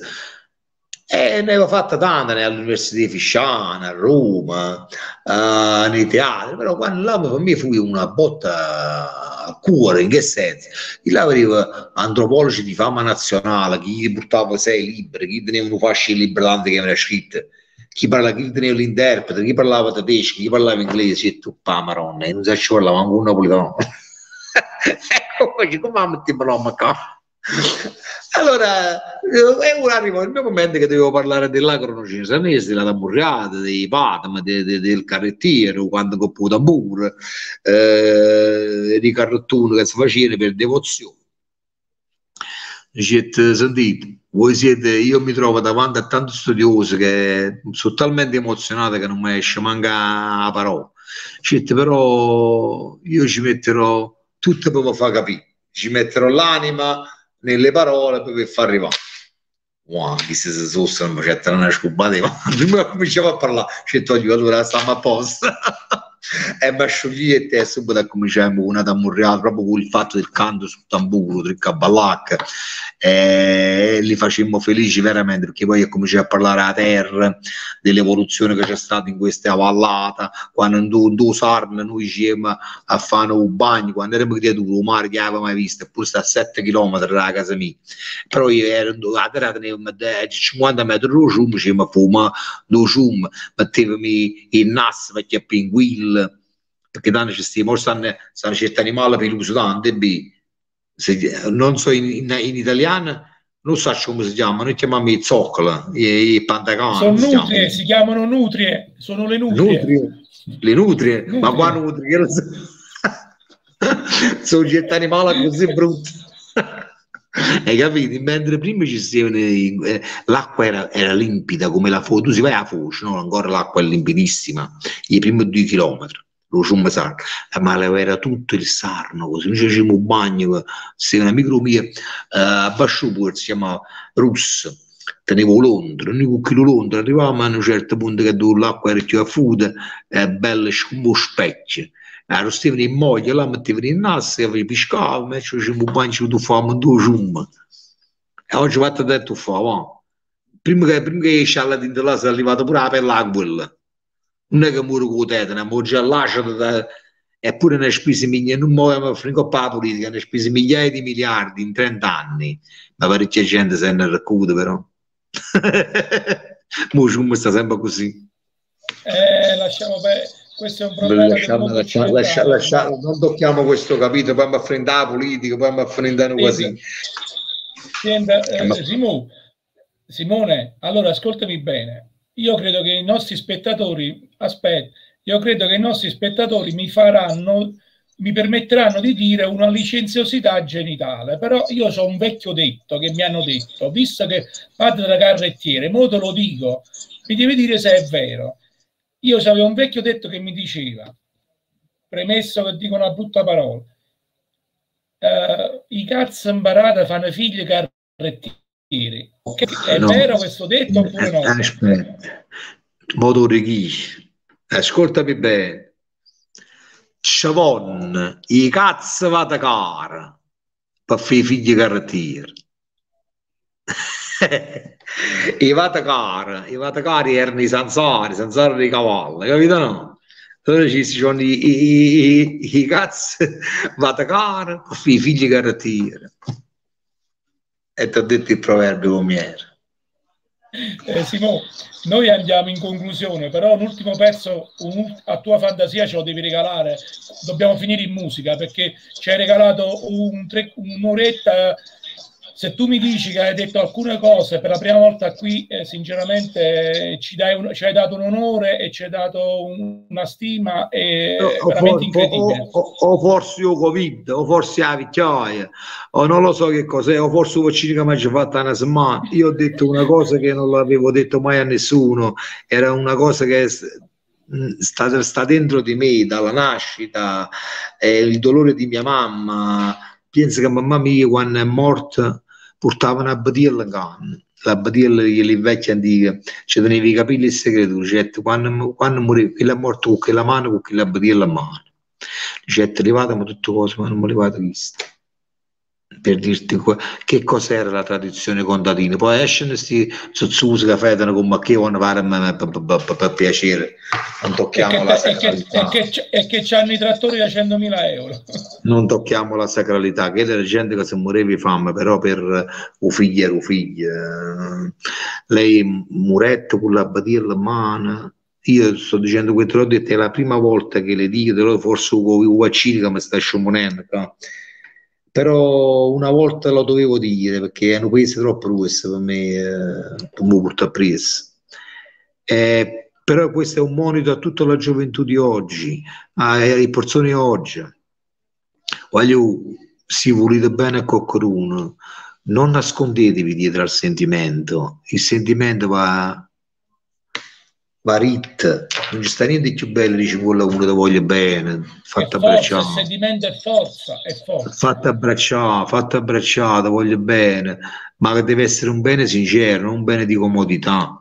E ne avevo fatta tante all'Università di Fisciana, a Roma, uh, nei teatri, però quando là per me fu una botta al cuore, in che senso? Io là avevo antropologi di fama nazionale, chi portava sei libri, chi teneva un fascio di libri tanti che aveva scritto, chi, parlava, chi teneva l'interprete, chi parlava tedesco, chi parlava inglese, e tu, pa, maronna, non si parlava manco un napoletano. ecco, come mettiamo qua? Allora, eh, arriva il mio momento che dovevo parlare dell'agro cinesanese, della tamburriata, dei patam, de, de, del carrettiero, quando con puta tamburo, eh, di carrettuno che si faceva per devozione. Dicete, sentite, voi siete, io mi trovo davanti a tanti studiosi che sono talmente emozionati che non mi esce manca la parola. Dicete, però io ci metterò tutto per far capire, ci metterò l'anima, nelle parole per far arrivare. Wow, chi si sono, c'è una scubata, prima cominciamo a parlare, c'è toglio, allora stiamo a posto. e mi sciogliete e subito cominciamo una tamburriata proprio con il fatto del canto sul tamburo, del caballacca e li facemmo felici veramente perché poi cominciamo a parlare a terra dell'evoluzione che c'è stata in questa vallata quando in Sarna noi ci a fare un bagno quando eravamo creatori un mare che avevamo mai visto eppure sta a 7 km da casa mia. Però io ero a terra tenevo 50 metri di cium ci ma fuma do cium mettevami in nas perché a perché danno ci stiamo, stanno, stanno certi animali pelusi tanto, e non so in, in, in, italiano, non so come si chiama, noi chiamiamo i zoccoli, i, i pantacani. Sono si nutrie, chiamano. si chiamano nutrie, sono le nutrie. nutrie. Le nutrie, nutrie. ma qua nutrie, sono certi animali così brutti. Hai capito? Mentre prima ci stavano, eh, l'acqua era, era, limpida come la foce, tu si vai a foce, no? ancora l'acqua è limpidissima, i primi due chilometri, lo ciumma sarno, eh, ma era tutto il sarno, così. Noi facevamo un bagno, se una amico mio, eh, Basciupur si chiama Russo, tenevo Londra, noi con chilo Londra arrivavamo a un certo punto che l'acqua era più a fuda, eh, bella come specchio, Ero stivano in moglie, là mettevano in nasso, e pescavo, me ci facevo un bagno di in due giumma. E oggi vado a tuffavo, prima che, prima che esce alla tinta là, si è arrivato pure la pelle a quella. Non è che muore con te, ma già lasciato da... Eppure ne spese migliaia, non muoviamo finito per la politica, ne spese migliaia di miliardi in 30 anni, ma parecchia gente se ne raccude però. Mo sta sempre così. Eh, lasciamo perdere questo è un problema lasciamo, lasciamo, lasciamo, lasciamo, non tocchiamo questo capito? Poi mi affrontare la politica poi mi affrontare quasi Senta, eh, Simone, Simone allora ascoltami bene. Io credo che i nostri spettatori aspetta io credo che i nostri spettatori mi faranno mi permetteranno di dire una licenziosità genitale, però io ho un vecchio detto che mi hanno detto, visto che padre da carrettiere, mo te lo dico, mi devi dire se è vero. Io avevo un vecchio detto che mi diceva, premesso che dico una brutta parola, uh, i cazzo imparati fanno figli carrettieri. È no. vero questo detto oppure no? Aspetta, modo ascoltami bene. Sciavon, i cazzo vada cara per fare figli carrettieri. I vatacari, i vatacari erano i sanzari, i sanzari di cavallo, capito no? Allora ci sono i, i, i, i cazzi vatacari, i figli carrettieri. E ti ho detto il proverbio come era. Eh, Simone, noi andiamo in conclusione, però un ultimo pezzo un, a tua fantasia ce lo devi regalare. Dobbiamo finire in musica perché ci hai regalato un un'oretta se tu mi dici che hai detto alcune cose per la prima volta qui, eh, sinceramente ci, un, ci, hai dato un onore e ci hai dato un, una stima e o, veramente for, incredibile. O, o, forse io Covid, o forse la vecchiaia, o non lo so che cos'è, o forse un vaccino che mi ha fatto una settimana. Io ho detto una cosa che non l'avevo detto mai a nessuno, era una cosa che sta, sta dentro di me dalla nascita, è il dolore di mia mamma. Penso che mamma mia quando è morta portavano a badilla in canna la badilla delle vecchie antiche ci teneva i capelli e segreto certo, quando, quando moriva chi l'ha morto con quella mano con quella badilla a mano. Certo levatemi tutte cose ma non mi levate viste per dirti che cos'era la tradizione contadina. Poi escono questi zozzusi che fedano che vanno fare per piacere. Non tocchiamo la sacralità. E che, hanno i trattori da 100.000 euro. Non tocchiamo la sacralità, che era gente che si moriva di fame, però per un figlio era un figlio. Lei muretto con la badilla in mano. Io sto dicendo questo, l'ho detto, è la prima volta che le dico, forse con i vaccini che mi sta sciamonendo. Però una volta lo dovevo dire perché è un paese troppo questo per me eh, preso eh, però questo è un monito a tutta la gioventù di oggi alle persone oggi. Voglio se volete bene a qualcuno non nascondetevi dietro al sentimento. Il sentimento va Varit, non ci sta niente di più bello di quello uno che voglio bene, fatto abbracciare. Il sentimento è forza, è forza. Fatto abbracciare, fatto abbracciare, voglio bene, ma che deve essere un bene sincero, non un bene di comodità.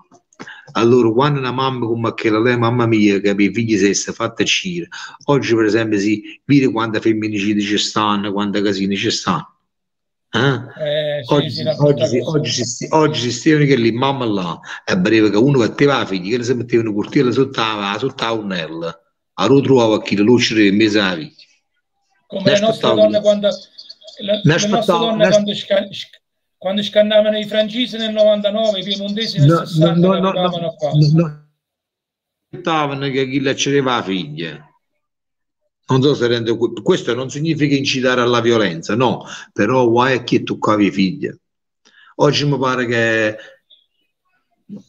Allora, quando una mamma come quella, lei, mamma mia, che i figli stessi fatta cire, oggi per esempio si vede quanti femminicidi ci stanno, quanti casini ci stanno eh? Eh, oggi, sì, oggi, oggi, si, oggi si stivano che lì, mamma là, e pareva che uno metteva la figlia, che si metteva una cortile sotto la, sotto la urnella, a lo trovava chi lo lucciere in mese la figlia. Come le nostre donne quando, le, le nostre donne quando, sca, quando scannavano i francesi nel 99, i piemontesi nel no, 60, no, no, no, no, qua. No, no. che chi le la figlia non so se rende questo non significa incitare alla violenza, no, però guai a chi toccavi i figli. Oggi mi pare che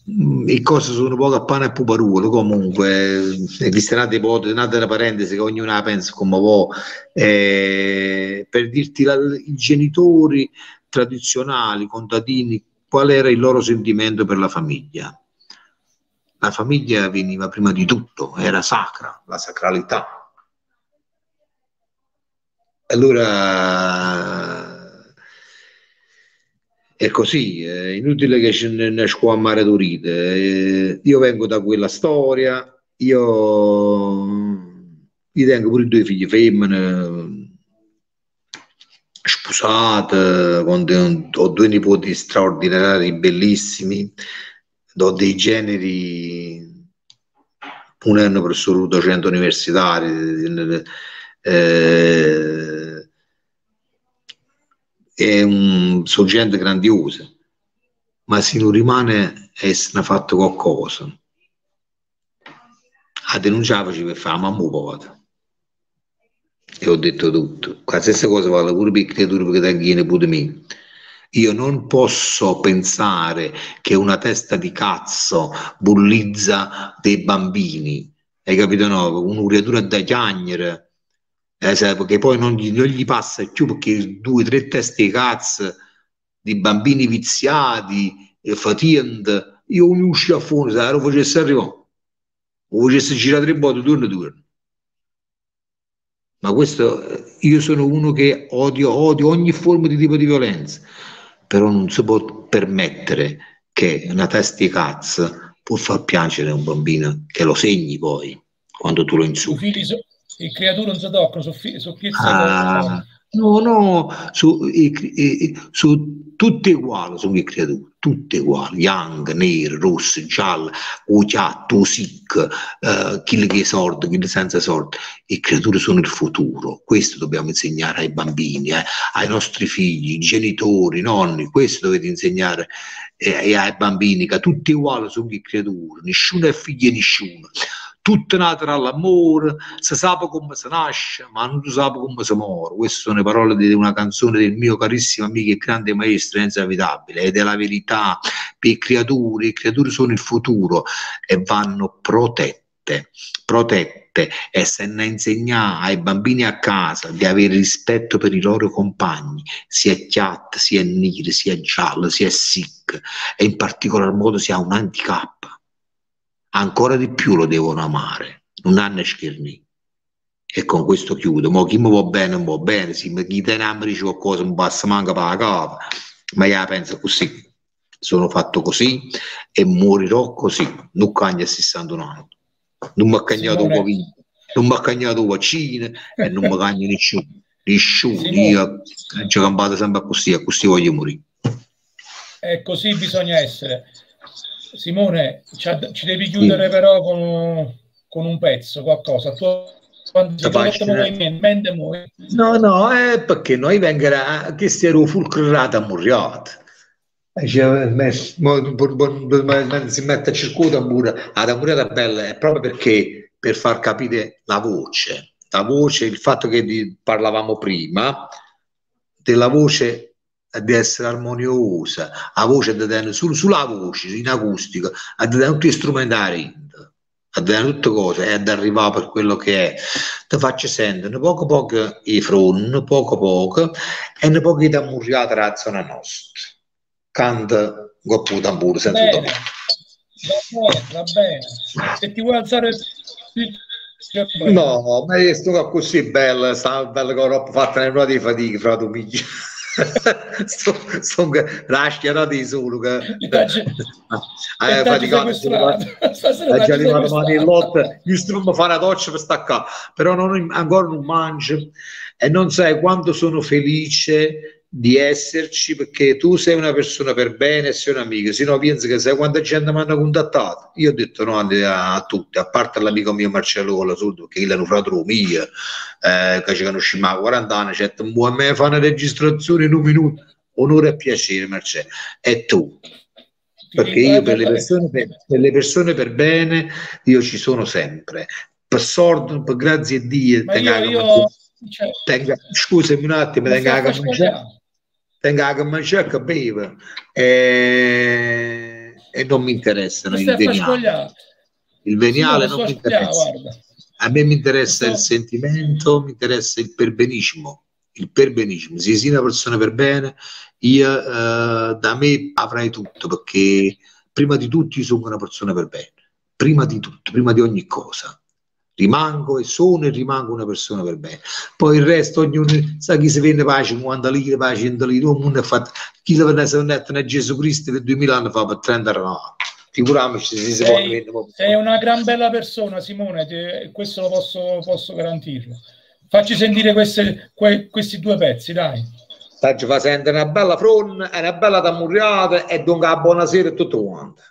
mm, le cose sono un po' a pane e puparuolo comunque esiste una ipotesi, una parentesi che ognuno la pensa come vuole eh, per dirti la, i genitori tradizionali, contadini qual era il loro sentimento per la famiglia la famiglia veniva prima di tutto era sacra, la sacralità allora è così, è inutile che ce ne esco a mare d'urite. Eh, io vengo da quella storia, io, io tengo pure due figlie femmine, sposate, ho due nipoti straordinari, bellissimi, ho dei generi, un anno professore docente universitario, eh, è un sorgente grandiosa, ma se non rimane essere fatto qualcosa, a denunciarci per fare mamma povera. E ho detto tutto. La stessa cosa vale pure per creature che tengono pure me. Io non posso pensare che una testa di cazzo bullizza dei bambini. Hai capito? No? Una creatura da chiagnere eh, perché poi non gli, non gli, passa più perché due o tre teste di cazzo di bambini viziati e fatient io mi usci a fondo se lo facesse arrivare o facesse girare tre botte turno turno ma questo io sono uno che odio, odio ogni forma di tipo di violenza però non si può permettere che una testa di cazzo può far piangere un bambino che lo segni poi quando tu lo insulti i creature non si toccano, sono so ah, No, no, su, i, i, su tutte uguali sono le creature, tutte uguali, young, nero, rosso, giallo, uciatto, sic, uh, chi che è sordo, chi senza sordo. Le creature sono il futuro, questo dobbiamo insegnare ai bambini, eh, ai nostri figli, genitori, nonni, questo dovete insegnare eh, ai bambini, che tutti uguali sono le creature, nessuno è figlio di nessuno tutto nato dall'amore, si sa come si nasce, ma non si sa come si muore. Queste sono le parole di una canzone del mio carissimo amico e grande maestro Enzo Avitabile ed è la verità per i creature, i creature sono il futuro e vanno protette, protette. E se ne insegna ai bambini a casa di avere rispetto per i loro compagni, sia chiat, sia nire, sia giallo, sia sic. E in particolar modo sia un handicap ancora di più lo devono amare, non hanno schernì. E con questo chiudo. Mo chi mi va bene, mi va bene, sì, chi te ne dice qualcosa, mi passa manca per la capa, ma io penso così. Sono fatto così e morirò così, non cagna a 61 anni. Non mi ha cagnato Covid, non mi ha cagnato vaccine e non mi cagna nessuno. Nessuno, io ci ho campato sempre così, a così voglio morire. E così bisogna essere. Simone, ci devi chiudere sì. però con, con, un pezzo, qualcosa. Tu, quando mente, no, no, è perché noi vengono che stiamo fulcrati a Murriata. Si mette a circuito pure ad Murriata bella è proprio perché per far capire la voce, la voce, il fatto che parlavamo prima della voce di essere armoniosa, la voce da tenere sul, sulla voce, in acustica, a tenere tutti gli strumentali, a tenere tutte cose e ad arrivare per quello che è. Ti faccio sentire poco poco i front, poco poco, e ne poco da murriata la zona nostra. Canta goppo tamburo senza bene. Va bene, va bene. Se ti vuoi alzare No, ma è stato così bello, sta bella cosa fatta nel di fatica, fra tu sono lascia di solo che hai faticato è già arrivato mani in lotta io sto fare la doccia per staccare però non, ancora non mangio e non sai quanto sono felice di esserci perché tu sei una persona per bene sei un amico, se no pensi che sai quanta gente mi hanno contattato. Io ho detto no a, a tutti, a parte l'amico mio Marcello con la Sud, che l'hanno fatto mio, eh, che ci conosciamo a 40 anni, cioè, a me fa una registrazione in un minuto, onore e piacere Marcello, e tu. Perché io per le, persone per, per le persone per bene, io ci sono sempre. Per sordo, per grazie a Dio, tenga, io, io, cioè, tenga, scusami un attimo, tenga la tenga la mangiare che beve e, e non mi interessano il veniale. Il veniale non mi interessa. A me mi interessa il sentimento, mi interessa il perbenismo. Il perbenismo, se sei una persona per bene, io eh, da me avrai tutto perché prima di tutto io sono una persona per bene, prima di tutto, prima di ogni cosa rimango e sono e rimango una persona per bene. Poi il resto, ognuno sa chi si vende per 50 lire, per 100 lire, mondo è fatto. Chi si vende se a Gesù Cristo per 2000 anni fa per 30 anni Figuriamoci se si può vendere. Sei una gran bella persona, Simone, te, questo lo posso, posso garantirlo. Facci sentire queste, que, questi due pezzi, dai. Ci fa sentire una bella fronna una bella tammurriata e dunque buonasera a tutto quanto.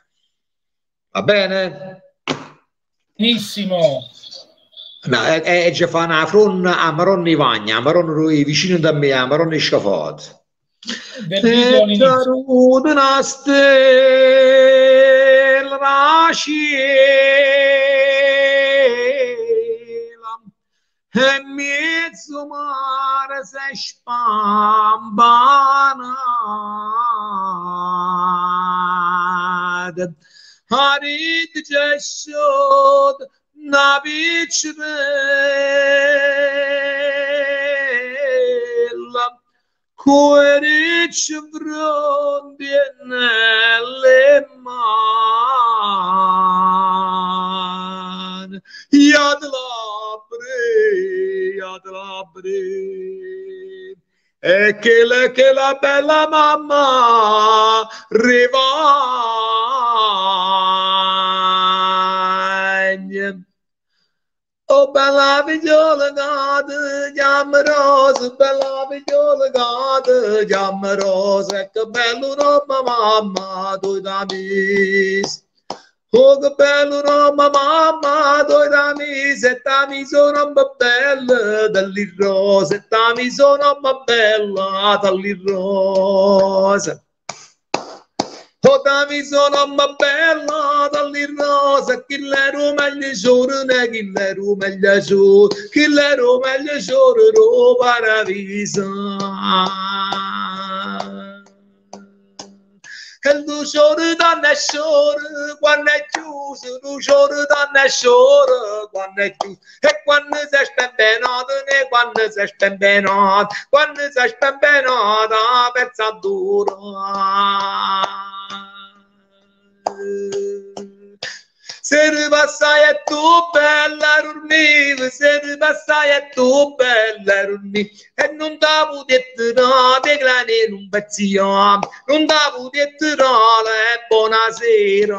Va bene? Benissimo. No, e, e già fa una fronna a Maronna Ivagna, a Maronna lui vicino da me, a Maronna Scafat. E una stella e mezzo mare si spambana harid ceshod nabiçrella kueriç vron bienelle man yadlabre yadlabre e che la, che la bella mamma rivagna. Oh bella figliola gata, chiama rosa, bella figliola gata, chiama rosa, che bello nome mamma, tu da mis. Oh che bello nome mamma, tu da mis, e da mi sono bella, dalle rose, e da mi sono bella, dalle rose. Tutta mi sono ma bella dall'irrosa, chi l'ero meglio giorno, chi l'ero meglio giorno, chi l'ero meglio giorno, paradiso. Che lu giorno danno sciore, quando è chiuso, lu giorno danno sciore, quando è chiuso. E quando si sta benato, e quando si sta benato, quando si sta benato, persa duro. Se ripassai e tu bella dormivi, se ripassai e tu bella dormivi, e non detto no, te grani non pezziamo, non detto no, e buonasera.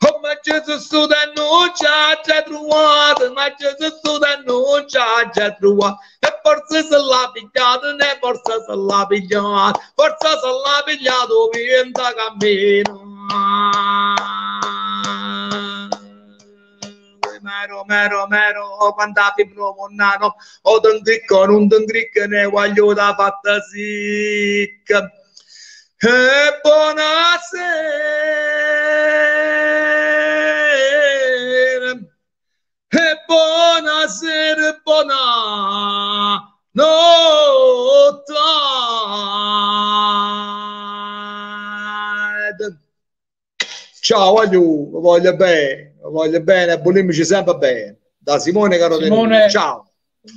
Oh, ma Gesù da non c'ha già trovato, ma Gesù da non c'ha già trovato. E forse se l'ha pigliato, ne forse se l'ha pigliato, forse se l'ha pigliato, vienta cammino. mero mero mero quando fibro monnano o d'un gricco non d'un gricco ne voglio da fatta sic. E buonasera e buonasera buona notte ciao voglio voglio bene voglio bene, buonimici sempre bene. Da Simone Caro Simone, ciao.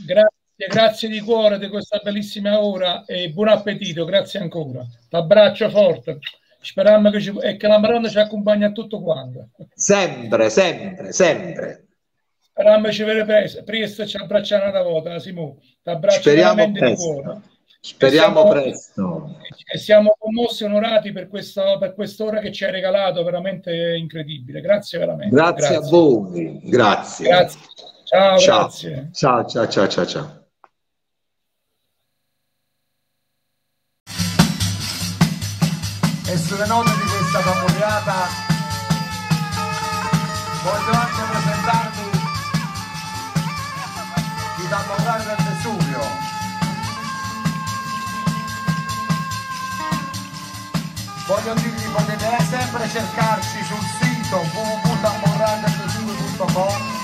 Grazie, grazie di cuore di questa bellissima ora e buon appetito, grazie ancora. T'abbraccio forte. Speriamo che, ci, e che la Maronna ci accompagni a tutto quanto. Sempre, sempre, sempre. Che ci vedremo presto e ci abbracciamo una volta. T'abbraccio Speriamo veramente presto. di cuore. Speriamo siamo, presto. E siamo commossi e onorati per, questa, per quest'ora che ci hai regalato, veramente incredibile. Grazie veramente. Grazie, grazie. a voi. Grazie. Grazie. Ciao, ciao. grazie. Ciao, ciao, ciao, ciao, ciao. E sulle note di questa tamburata voglio anche presentarvi i tamburati del Vesuvio. Voglio dirvi potete sempre cercarci sul sito www.tamborrandelvesuvio.com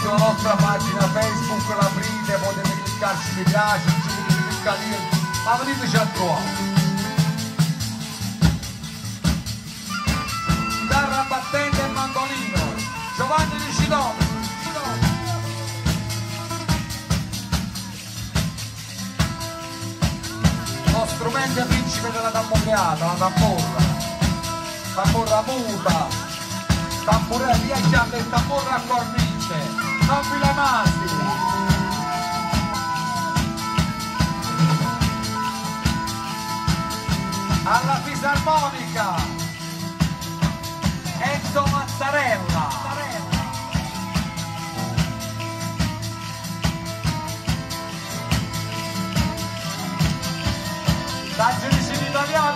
sulla nostra pagina Facebook l'aprite, potete cliccarci mi piace, cliccare ma veniteci a trovare. Lo strumento principe della tamburriata la tamborra tamborra muta. Tamburella viaggiante e tamborra a cornice non vi la masi alla fisarmonica. Enzo Mazzarella. Tragedici in italiano e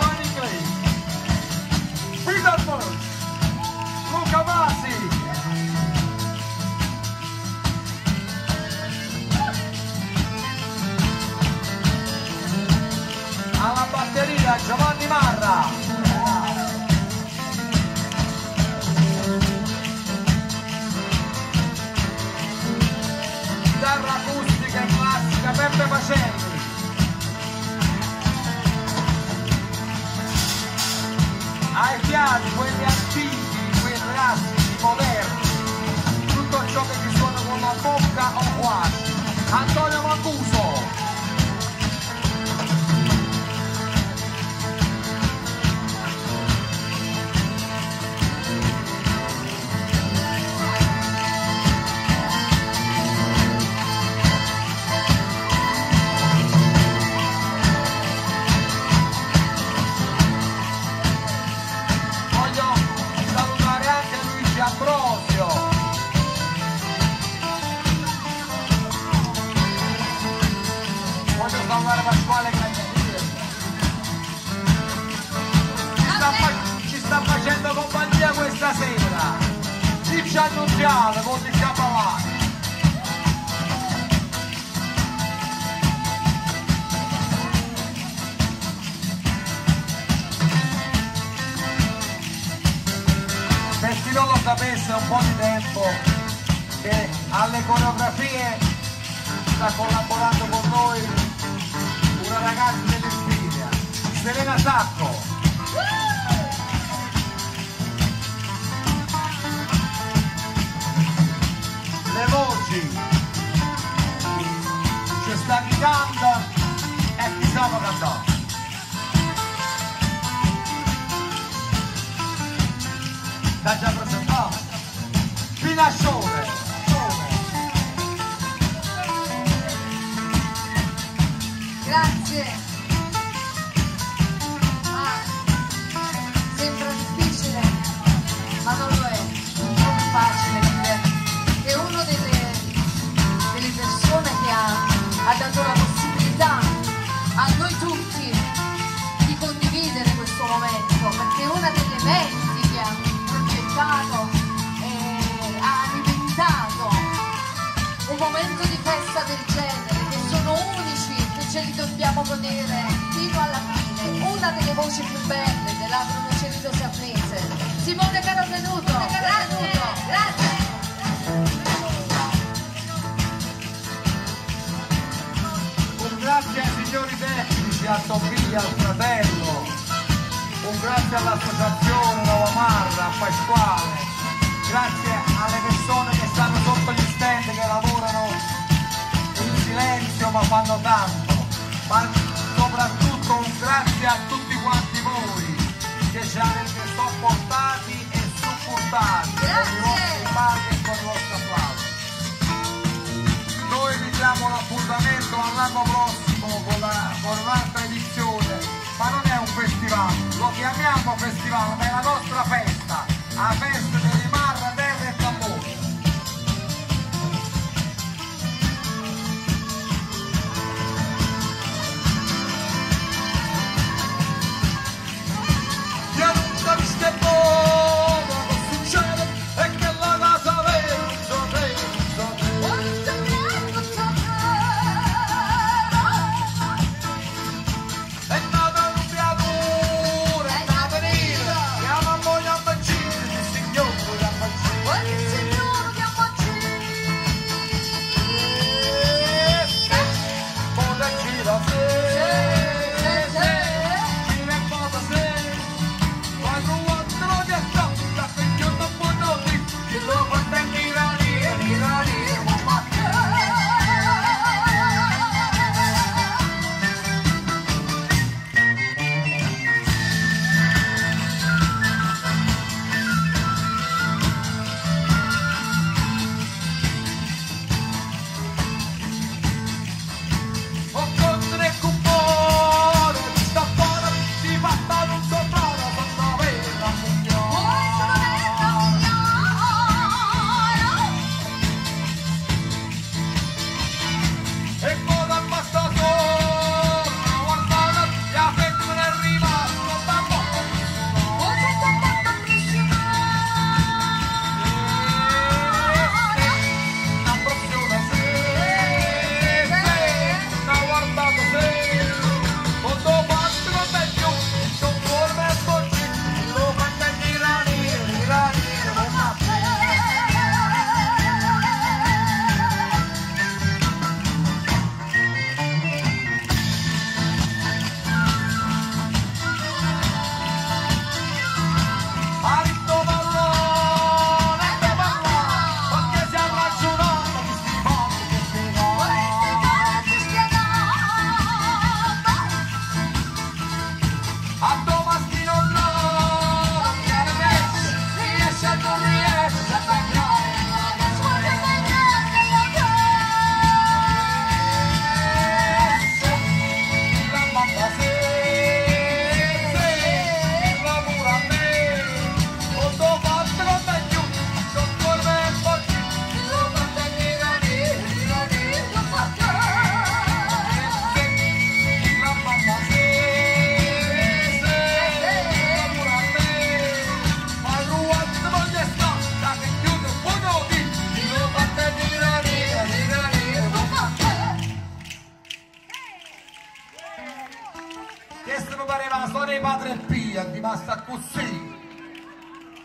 sì.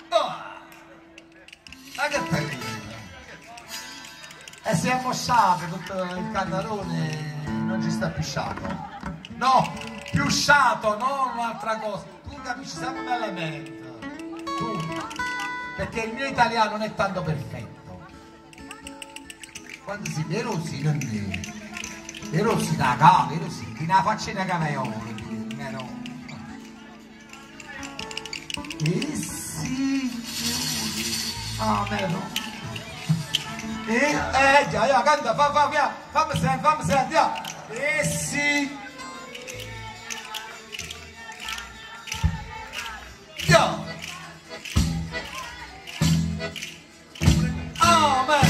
Oh, ma che bellino! E eh, si è mosciato tutto il canarone, non ci sta più sciato. No, più sciato, non un'altra cosa. Tu capisci sempre l'elemento. Tu. Perché il mio italiano non è tanto perfetto. Quando si, le rossi non le, le rossi da cava, le rossi, chi ne faccia da cava è. Isi Amen. Eh, já ganda, vá vá via, vamos sen, vamos sen, dia. Isi. Dia. Amen.